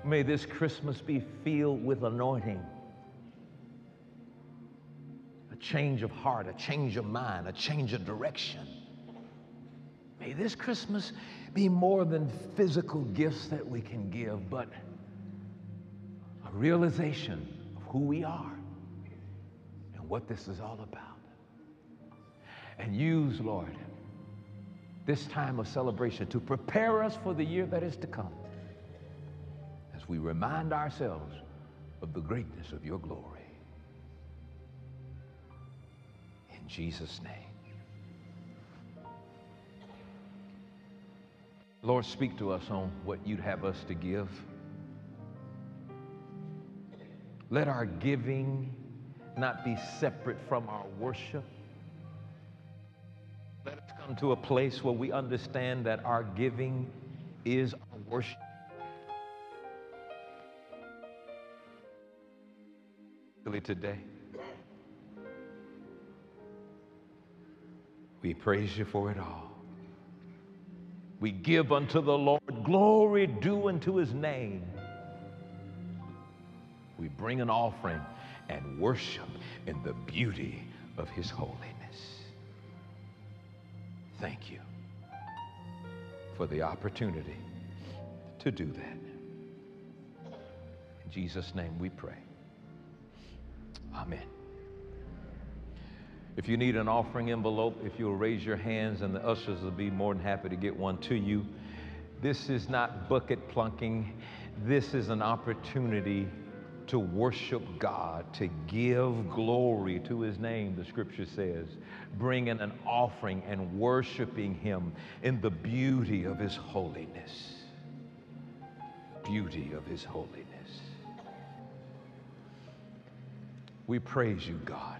may this Christmas be filled with anointing, a change of heart, a change of mind, a change of direction. May this Christmas be more than physical gifts that we can give, but realization of who we are and what this is all about. And use, Lord, this time of celebration to prepare us for the year that is to come as we remind ourselves of the greatness of your glory. In Jesus' name. Lord, speak to us on what you'd have us to give. Let our giving not be separate from our worship. Let us come to a place where we understand that our giving is our worship. Today, we praise you for it all. We give unto the Lord glory due unto his name. We bring an offering and worship in the beauty of his holiness. Thank you for the opportunity to do that. In Jesus' name we pray. Amen. If you need an offering envelope, if you'll raise your hands, and the ushers will be more than happy to get one to you. This is not bucket plunking, this is an opportunity to worship God, to give glory to His name, the scripture says, bringing an offering and worshiping Him in the beauty of His holiness. Beauty of His holiness. We praise you, God.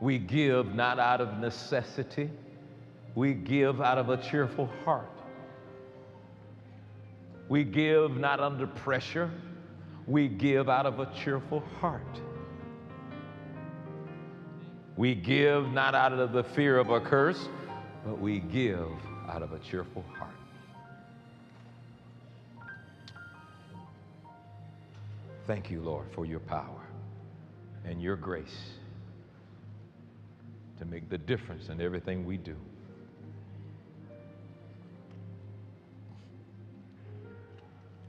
We give not out of necessity, we give out of a cheerful heart. We give not under pressure, we give out of a cheerful heart. We give not out of the fear of a curse, but we give out of a cheerful heart. Thank you, Lord, for your power and your grace to make the difference in everything we do.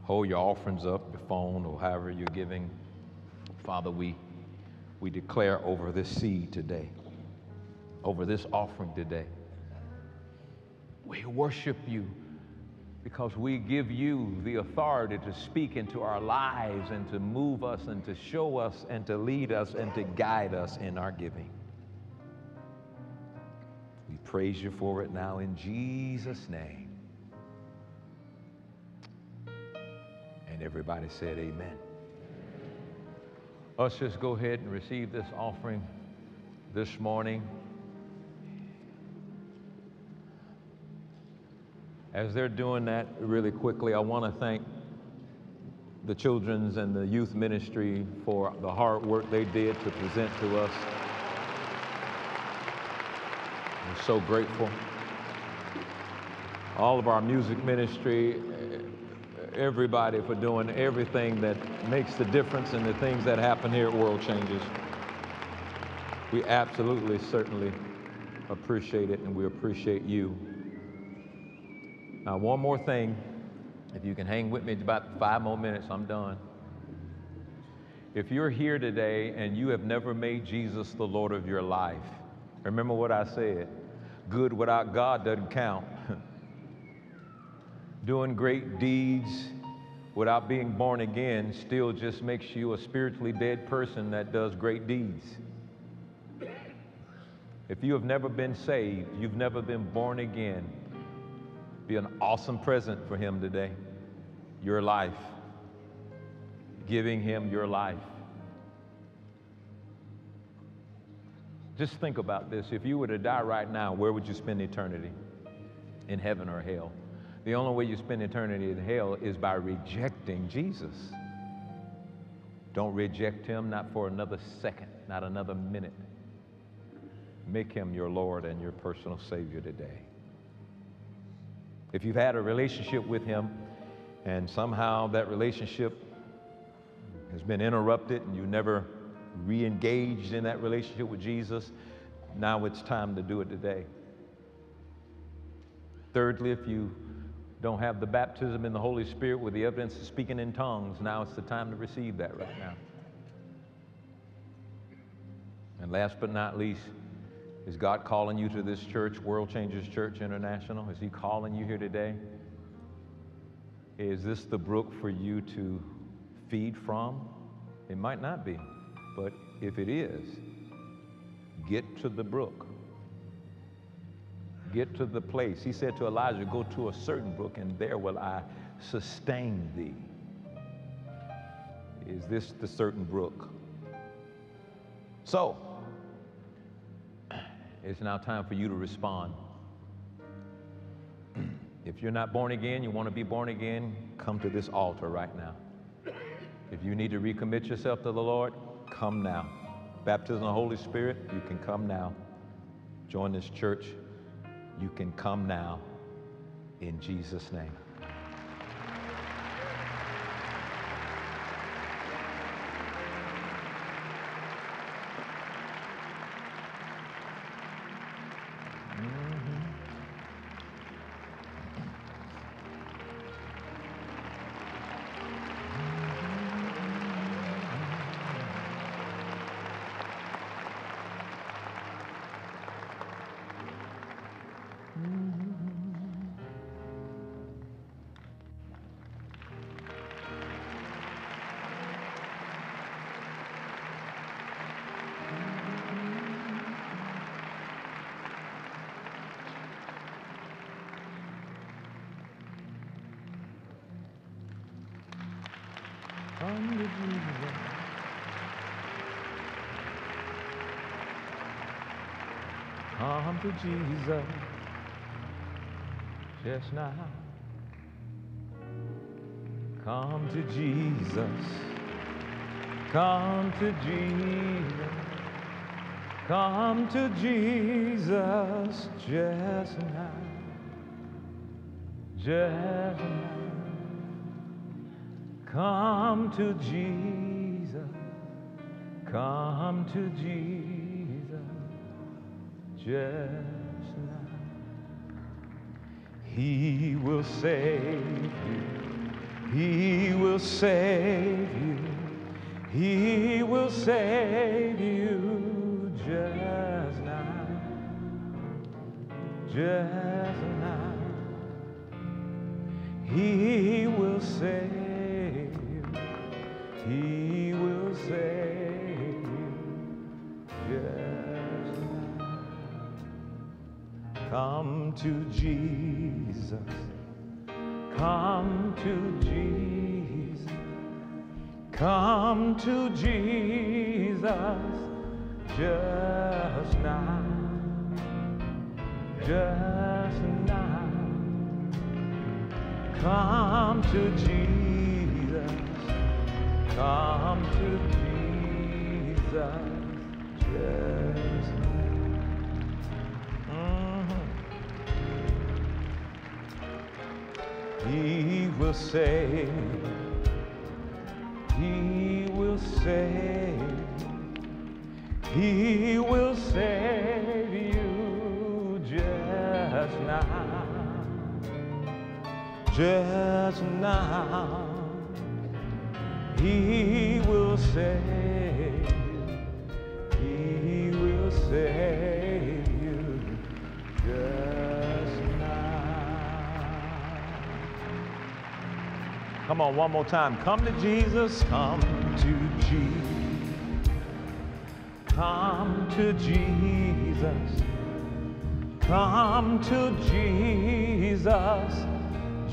Hold your offerings up, your phone, or however you're giving. Father, we, we declare over this seed today, over this offering today. We worship you because we give you the authority to speak into our lives and to move us and to show us and to lead us and to guide us in our giving. We praise you for it now in Jesus' name. And everybody said, Amen. Let's just go ahead and receive this offering this morning. As they're doing that really quickly, I want to thank the children's and the youth ministry for the hard work they did to present to us. We're so grateful. All of our music ministry, everybody for doing everything that makes the difference in the things that happen here at World Changers. We absolutely, certainly appreciate it, and we appreciate you. Now, one more thing. If you can hang with me about five more minutes, I'm done. If you're here today and you have never made Jesus the Lord of your life, remember what I said good without God doesn't count. Doing great deeds without being born again still just makes you a spiritually dead person that does great deeds. If you have never been saved, you've never been born again, be an awesome present for Him today. Your life. Giving Him your life. Just think about this. If you were to die right now, where would you spend eternity? In heaven or hell? The only way you spend eternity in hell is by rejecting Jesus. Don't reject him, not for another second, not another minute. Make him your Lord and your personal Savior today. If you've had a relationship with him and somehow that relationship has been interrupted and you never re engaged in that relationship with Jesus, now it's time to do it today. Thirdly, if you don't have the baptism in the Holy Spirit with the evidence of speaking in tongues, now it's the time to receive that right now. And last but not least, is God calling you to this church, World Changers Church International? Is He calling you here today? Is this the brook for you to feed from? It might not be, but if it is, get to the brook. Get to the place. He said to Elijah, Go to a certain brook, and there will I sustain thee. Is this the certain brook? So, it's now time for you to respond. [CLEARS THROAT] If you're not born again, you want to be born again, come to this altar right now. If you need to recommit yourself to the Lord, come now. Baptism of the Holy Spirit, you can come now. Join this church, you can come now in Jesus' name. Jesus just now. Come to Jesus. Come to Jesus. Come to Jesus just now. Just now. Come to Jesus. Come to Jesus just will save you. He will save you. He will save Just now. Come to Jesus. Come to Jesus. Just now. Mhm. He will save. He will save. He will save now. Just now. He will save. He will save you just now. Come on, one more time. Come to Jesus. Come to Jesus. Come to Jesus. Come to Jesus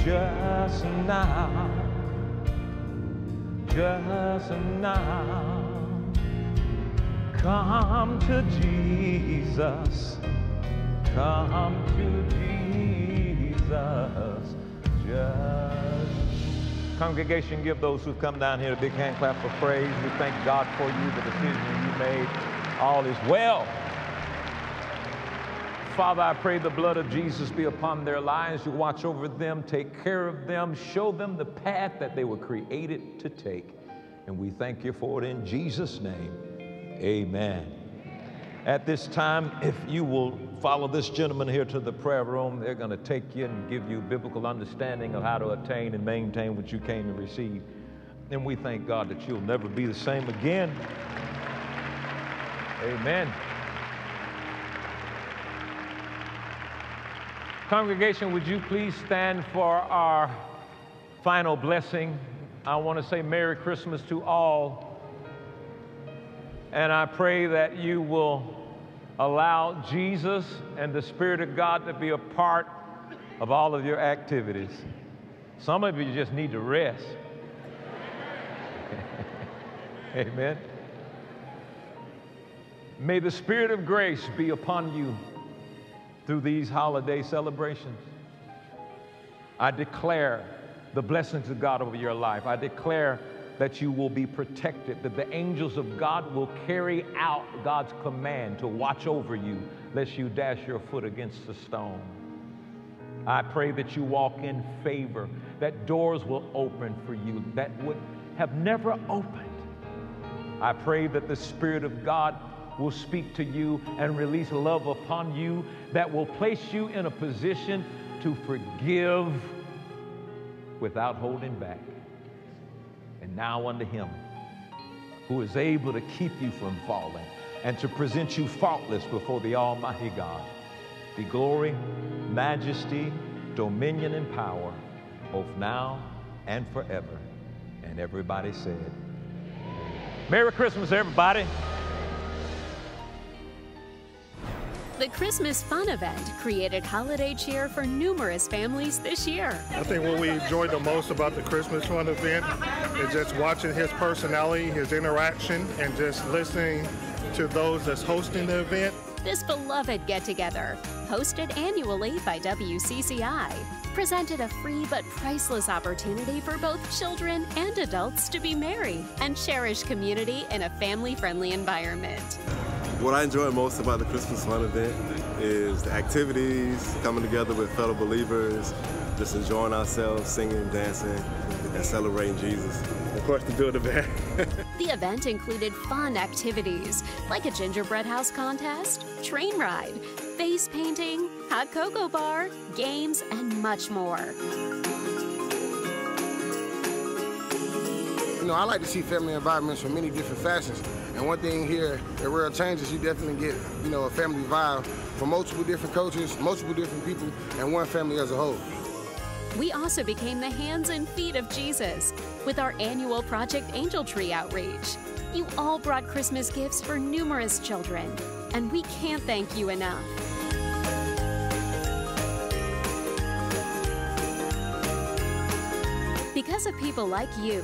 just now. Just now. Come to Jesus. Come to Jesus. Just. Congregation, give those who've come down here a big hand clap for praise. We thank God for you, the decision you made. All is well. Father, I pray the blood of Jesus be upon their lives. You watch over them, take care of them, show them the path that they were created to take. And we thank you for it in Jesus' name. Amen. At this time, if you will follow this gentleman here to the prayer room, they're going to take you and give you biblical understanding of how to attain and maintain what you came to receive. And we thank God that you'll never be the same again. Amen. Congregation, would you please stand for our final blessing? I want to say Merry Christmas to all. And I pray that you will allow Jesus and the Spirit of God to be a part of all of your activities. Some of you just need to rest. [LAUGHS] Amen. May the Spirit of grace be upon you through these holiday celebrations. I declare the blessings of God over your life. I declare that you will be protected, that the angels of God will carry out God's command to watch over you, lest you dash your foot against a stone. I pray that you walk in favor, that doors will open for you that would have never opened. I pray that the Spirit of God will speak to you and release love upon you that will place you in a position to forgive without holding back. And now unto Him who is able to keep you from falling and to present you faultless before the Almighty God be glory, majesty, dominion, and power, both now and forever. And everybody said, Merry Christmas, everybody. The Christmas Fun event created holiday cheer for numerous families this year. I think what we enjoyed the most about the Christmas Fun event is just watching his personality, his interaction, and just listening to those that's hosting the event This beloved get together, hosted annually by WCCI, presented a free but priceless opportunity for both children and adults to be merry and cherish community in a family friendly environment. What I enjoy most about the Christmas Fun event is the activities, coming together with fellow believers, just enjoying ourselves, singing, dancing, and celebrating Jesus. Of course, the build a band. [LAUGHS] the event included fun activities like a gingerbread house contest, train ride, face painting, hot cocoa bar, games, and much more. You know, I like to see family environments from many different facets. And one thing here at World Changers, you definitely get, you know, a family vibe from multiple different coaches, multiple different people, and one family as a whole. We also became the hands and feet of Jesus with our annual Project Angel Tree outreach. You all brought Christmas gifts for numerous children, and we can't thank you enough. Because of people like you,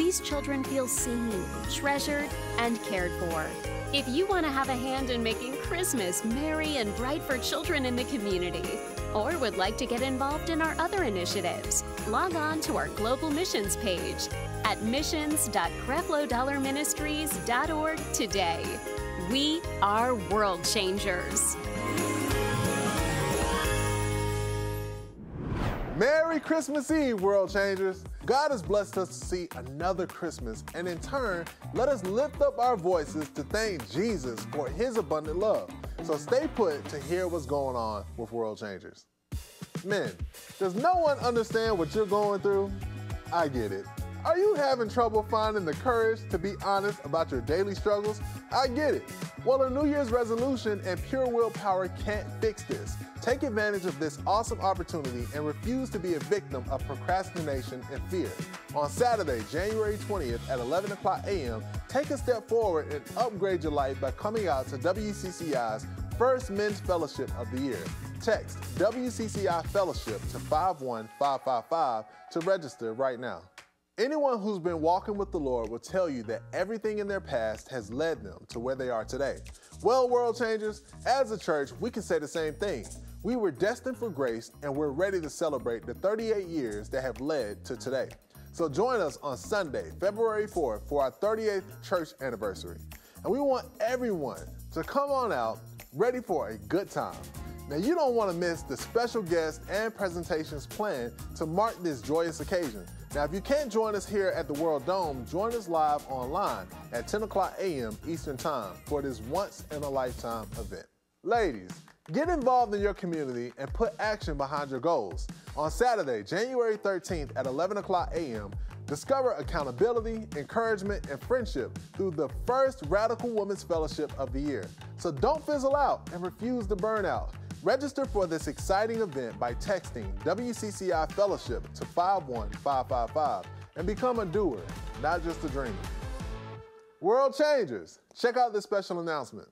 these children feel seen, treasured, and cared for. If you want to have a hand in making Christmas merry and bright for children in the community, or would like to get involved in our other initiatives, log on to our global missions page at missions.creflodollarministries.org today. We are world changers. Merry Christmas Eve, world changers. God has blessed us to see another Christmas, and in turn, let us lift up our voices to thank Jesus for his abundant love. So stay put to hear what's going on with World Changers. Men, does no one understand what you're going through? I get it. Are you having trouble finding the courage to be honest about your daily struggles? I get it. Well, a New Year's resolution and pure willpower can't fix this. Take advantage of this awesome opportunity and refuse to be a victim of procrastination and fear. On Saturday, January 20th at 11 o'clock a.m., take a step forward and upgrade your life by coming out to WCCI's first men's fellowship of the year. Text WCCI Fellowship to 51555 to register right now. Anyone who's been walking with the Lord will tell you that everything in their past has led them to where they are today. Well, world changers, as a church, we can say the same thing. We were destined for grace and we're ready to celebrate the 38 years that have led to today. So join us on Sunday, February 4th for our 38th church anniversary. And we want everyone to come on out ready for a good time. Now, you don't want to miss the special guests and presentations planned to mark this joyous occasion. Now, if you can't join us here at the World Dome, join us live online at 10 o'clock a.m. Eastern Time for this once in a lifetime event. Ladies, get involved in your community and put action behind your goals. On Saturday, January 13th at 11 o'clock a.m., discover accountability, encouragement, and friendship through the first Radical Women's Fellowship of the year. So don't fizzle out and refuse to burn out. Register for this exciting event by texting WCCI Fellowship to 51555 and become a doer, not just a dreamer. World Changers, check out this special announcement.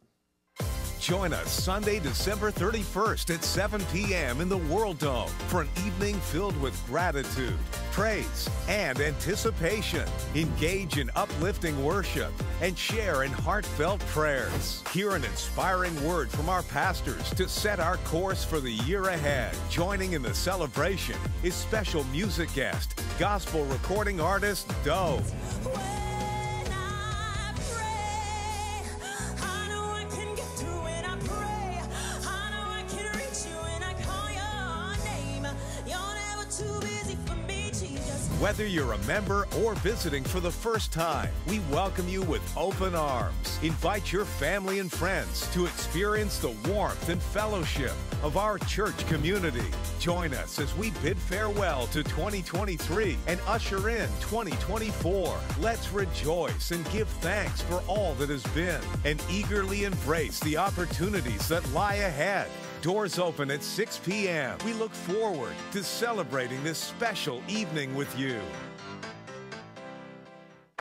Join us Sunday, December 31st at 7 p.m. in the World Dome for an evening filled with gratitude, praise, and anticipation. Engage in uplifting worship and share in heartfelt prayers. Hear an inspiring word from our pastors to set our course for the year ahead. Joining in the celebration is special music guest, gospel recording artist Doe. Whether you're a member or visiting for the first time, we welcome you with open arms. Invite your family and friends to experience the warmth and fellowship of our church community. Join us as we bid farewell to 2023 and usher in 2024. Let's rejoice and give thanks for all that has been and eagerly embrace the opportunities that lie ahead. Doors open at 6 p.m. We look forward to celebrating this special evening with you.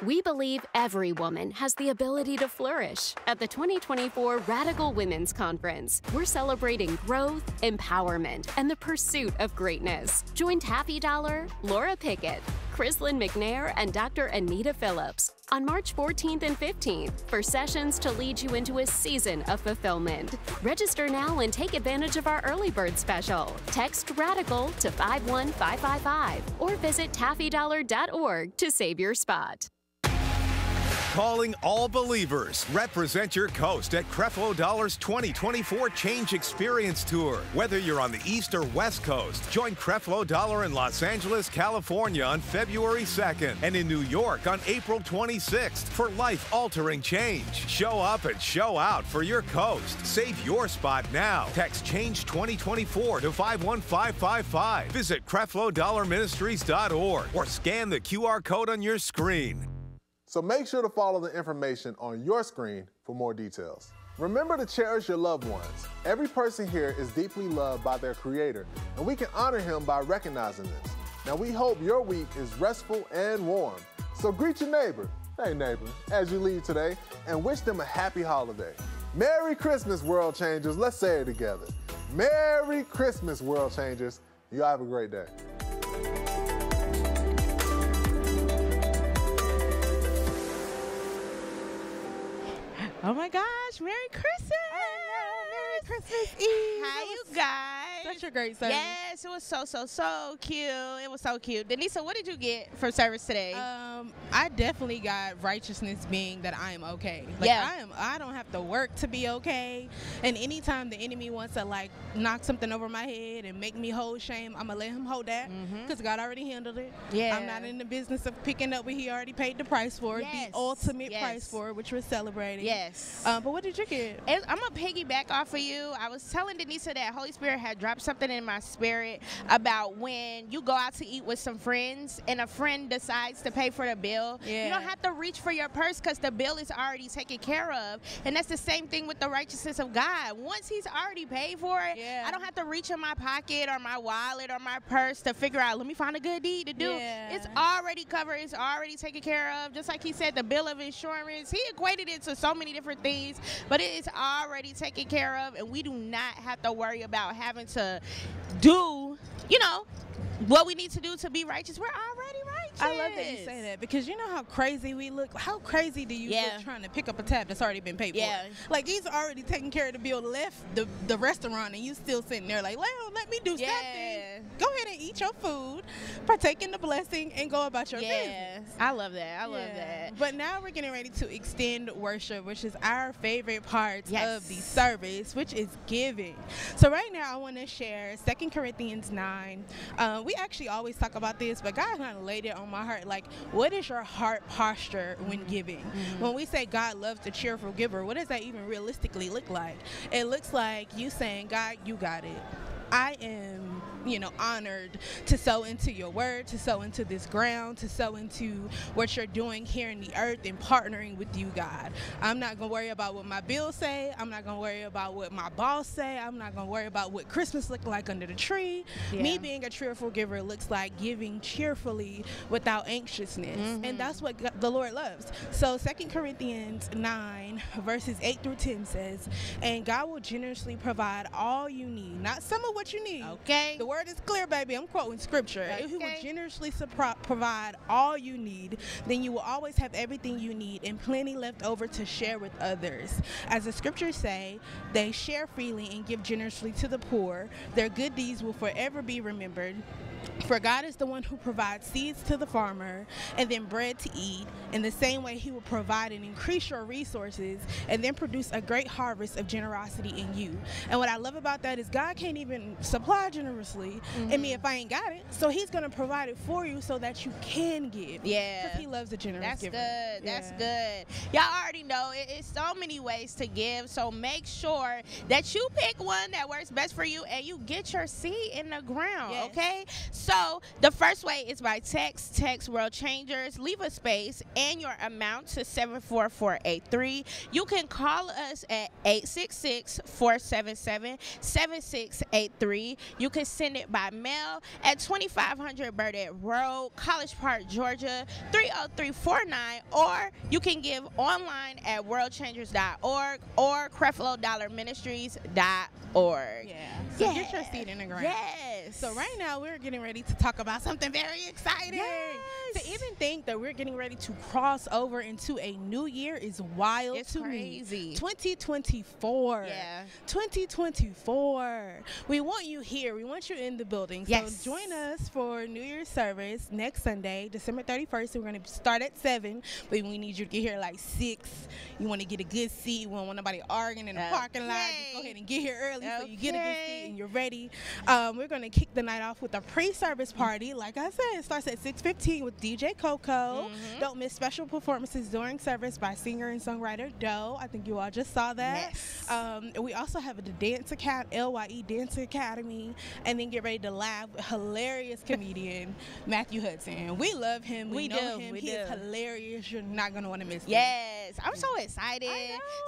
We believe every woman has the ability to flourish. At the 2024 Radical Women's Conference, we're celebrating growth, empowerment, and the pursuit of greatness. Join Taffi Dollar, Laura Pickett, Chrislyn McNair, and Dr. Anita Phillips on March 14th and 15th for sessions to lead you into a season of fulfillment. Register now and take advantage of our early bird special. Text RADICAL to 51555 or visit taffidollar.org to save your spot. Calling all believers. Represent your coast at Creflo Dollar's 2024 Change Experience Tour. Whether you're on the East or West Coast, join Creflo Dollar in Los Angeles, California on February 2nd and in New York on April 26th for life altering change. Show up and show out for your coast. Save your spot now. Text Change 2024 to 51555. Visit CrefloDollarMinistries.org or scan the QR code on your screen. So make sure to follow the information on your screen for more details. Remember to cherish your loved ones. Every person here is deeply loved by their Creator, and we can honor Him by recognizing this. Now, we hope your week is restful and warm. So greet your neighbor, hey neighbor, as you leave today, and wish them a happy holiday. Merry Christmas, World Changers. Let's say it together. Merry Christmas, World Changers. You have a great day. Oh my gosh, Merry Christmas! Merry Christmas Eve! How you guys? Such a great service. Yes, it was so so so cute. It was so cute. Denisa, what did you get for service today? Um, I definitely got righteousness being that I am okay. Like Yeah. I am I don't have to work to be okay. And anytime the enemy wants to like knock something over my head and make me hold shame, I'm gonna let him hold that because God already handled it. Mm-hmm. Yeah. I'm not in the business of picking up what he already paid the price for, Yes. the ultimate Yes. price for, it, which we're celebrating. yes. Um, but what did you get? I'm gonna piggyback off of you. I was telling Denisa that Holy Spirit had dropped something in my spirit about when you go out to eat with some friends and a friend decides to pay for the bill. You don't have to reach for your purse because the bill is already taken care of. And that's the same thing with the righteousness of God. Once He's already paid for it, Yeah. I don't have to reach in my pocket or my wallet or my purse to figure out. Let me find a good deed to do. Yeah. It's already covered. It's already taken care of. Just like He said, the bill of insurance. He equated it to so many different things, but it is already taken care of, and we do not have to worry about having to do, you know, what we need to do to be righteous. We're already righteous. I love that you say that because you know how crazy we look. How crazy do you Yeah. look trying to pick up a tab that's already been paid Yeah. for? Like he's already taking care of the bill, left the, the restaurant, and you still sitting there like, well, let me do Yeah. something. Go ahead and eat your food, partake in the blessing, and go about your business. I love that. I love that. But now we're getting ready to extend worship, which is our favorite part Yes. of the service, which is giving. So right now, I want to share Second Corinthians 9. Uh, we actually always talk about this, but God kind of laid it on my heart. Like, what is your heart posture when mm-hmm. giving? Mm-hmm. When we say God loves a cheerful giver, what does that even realistically look like? It looks like you saying, God, you got it. I am, you know, honored to sow into your word, to sow into this ground, to sow into what you're doing here in the earth and partnering with you, God. I'm not gonna worry about what my bills say. I'm not gonna worry about what my boss say. I'm not gonna worry about what Christmas looked like under the tree. Me being a cheerful giver looks like giving cheerfully without anxiousness, and mm-hmm. that's what God, the Lord loves. So, Second Corinthians 9 verses 8 through 10 says, "And God will generously provide all you need, not some of what you need. Okay. The word is clear, baby. I'm quoting scripture. If He will generously provide all you need, then you will always have everything you need and plenty left over to share with others. As the scriptures say, they share freely and give generously to the poor. Their good deeds will forever be remembered. For God is the one who provides seeds to the farmer and then bread to eat. In the same way, He will provide and increase your resources and then produce a great harvest of generosity in you. And what I love about that is God can't even supply generously in me if mm-hmm. I ain't got it. So He's going to provide it for you so that you can give. Yeah. Because He loves a generous That's giver. good. That's Yeah. good. Y'all already know it, it's so many ways to give. So make sure that you pick one that works best for you and you get your seed in the ground. Yes. Okay. So the first way is by text. Text World Changers. Leave a space and your amount to seven four four eight three. You can call us at 866-477-7683. You can send it by mail at 2500 Burdett Road, College Park, Georgia 30349, or you can give online at worldchangers.org or CrefloDollarMinistries.org. Yeah. So get Yeah. your seed in the ground. Yes. So right now we're getting getting ready to talk about something very exciting. Yes. To even think that we're getting ready to cross over into a new year is wild It's to crazy. me. 2024. Yeah. 2024. We want you here. We want you in the building. Yes. So join us for New Year's service next Sunday, December 31st. We're going to start at 7, but we need you to get here like 6. You want to get a good seat. You don't want nobody arguing in the parking lot. Just go ahead and get here early so you get a good seat and you're ready. Um, we're going to kick the night off with a pre-service party. Like I said, it starts at 6:15 with DJ Coco. Mm-hmm. Don't miss special performances during service by singer and songwriter Doe. I think you all just saw that. Yes. Um, we also have a dance academy, LYE Dance Academy, and then get ready to laugh with hilarious [LAUGHS] comedian Matthew Hudson. We love him. We, We know do, him. we he is hilarious. You're not gonna want to miss him. Yes, I'm so excited.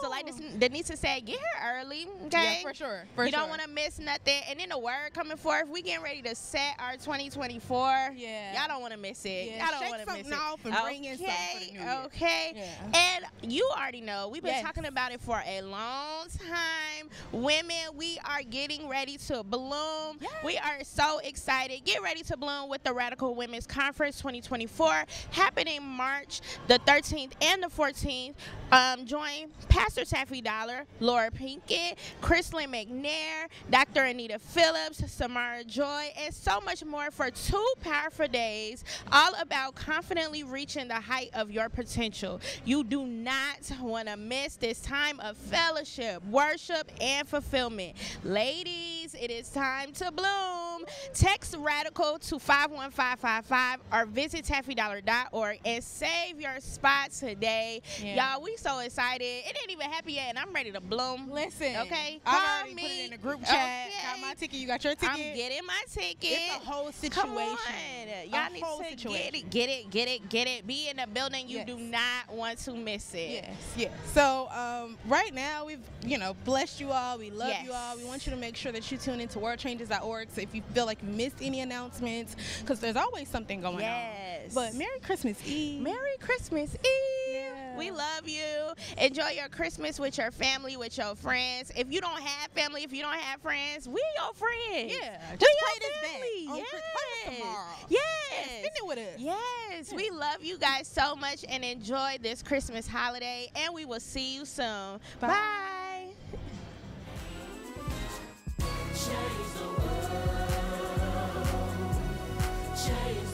So like know. this, Denisa said, get here early, okay? Yeah, for sure. For you sure. don't want to miss nothing. And then the word coming forth, we getting ready to set our 2024. Yeah. Y'all don't want to miss it. Yeah, Y'all don't want to miss it. off and bring in something for the new year. Okay. Yeah. And you already know we've been Yes. talking about it for a long time. Women, we are getting ready to bloom. Yes. We are so excited. Get ready to bloom with the Radical Women's Conference 2024 happening March the 13th and the 14th. Um, join Pastor Taffi Dollar, Laura Pinkett, Chrislyn McNair, Dr. Anita Phillips, Samara Joy, and so much more for two powerful days, all about confidently reaching the height of your potential. You do not want to miss this time of fellowship, worship, and fulfillment. Ladies, it is time to bloom. Text Radical to 51555 or visit taffidollar.org and save your spot today. Yeah. Y'all, we so excited. It ain't even happy yet, and I'm ready to bloom. Listen. Okay, I already me. put it in the group chat. Okay. Got my ticket. You got your ticket. I'm getting my ticket. It's a whole situation. Y'all need to situation. get it, get it, get it, get it. Be in the building. You Yes. do not want to miss it. Yes, yes. So um, right now we've you know blessed you all. We love you all. We want you to make sure that you tune into worldchangers.org. So if you feel like you missed any announcements, because there's always something going on. Yes. on. But Merry Christmas Eve. Merry Christmas Eve. We love you. Enjoy your Christmas with your family, with your friends. If you don't have family, if you don't have friends, we your friends. Yeah, We just your play this back on yes. Chris- play tomorrow. Yes. Spend it with us. Yes, we love you guys so much and enjoy this Christmas holiday. And we will see you soon. Bye. Bye. Change the world. Change the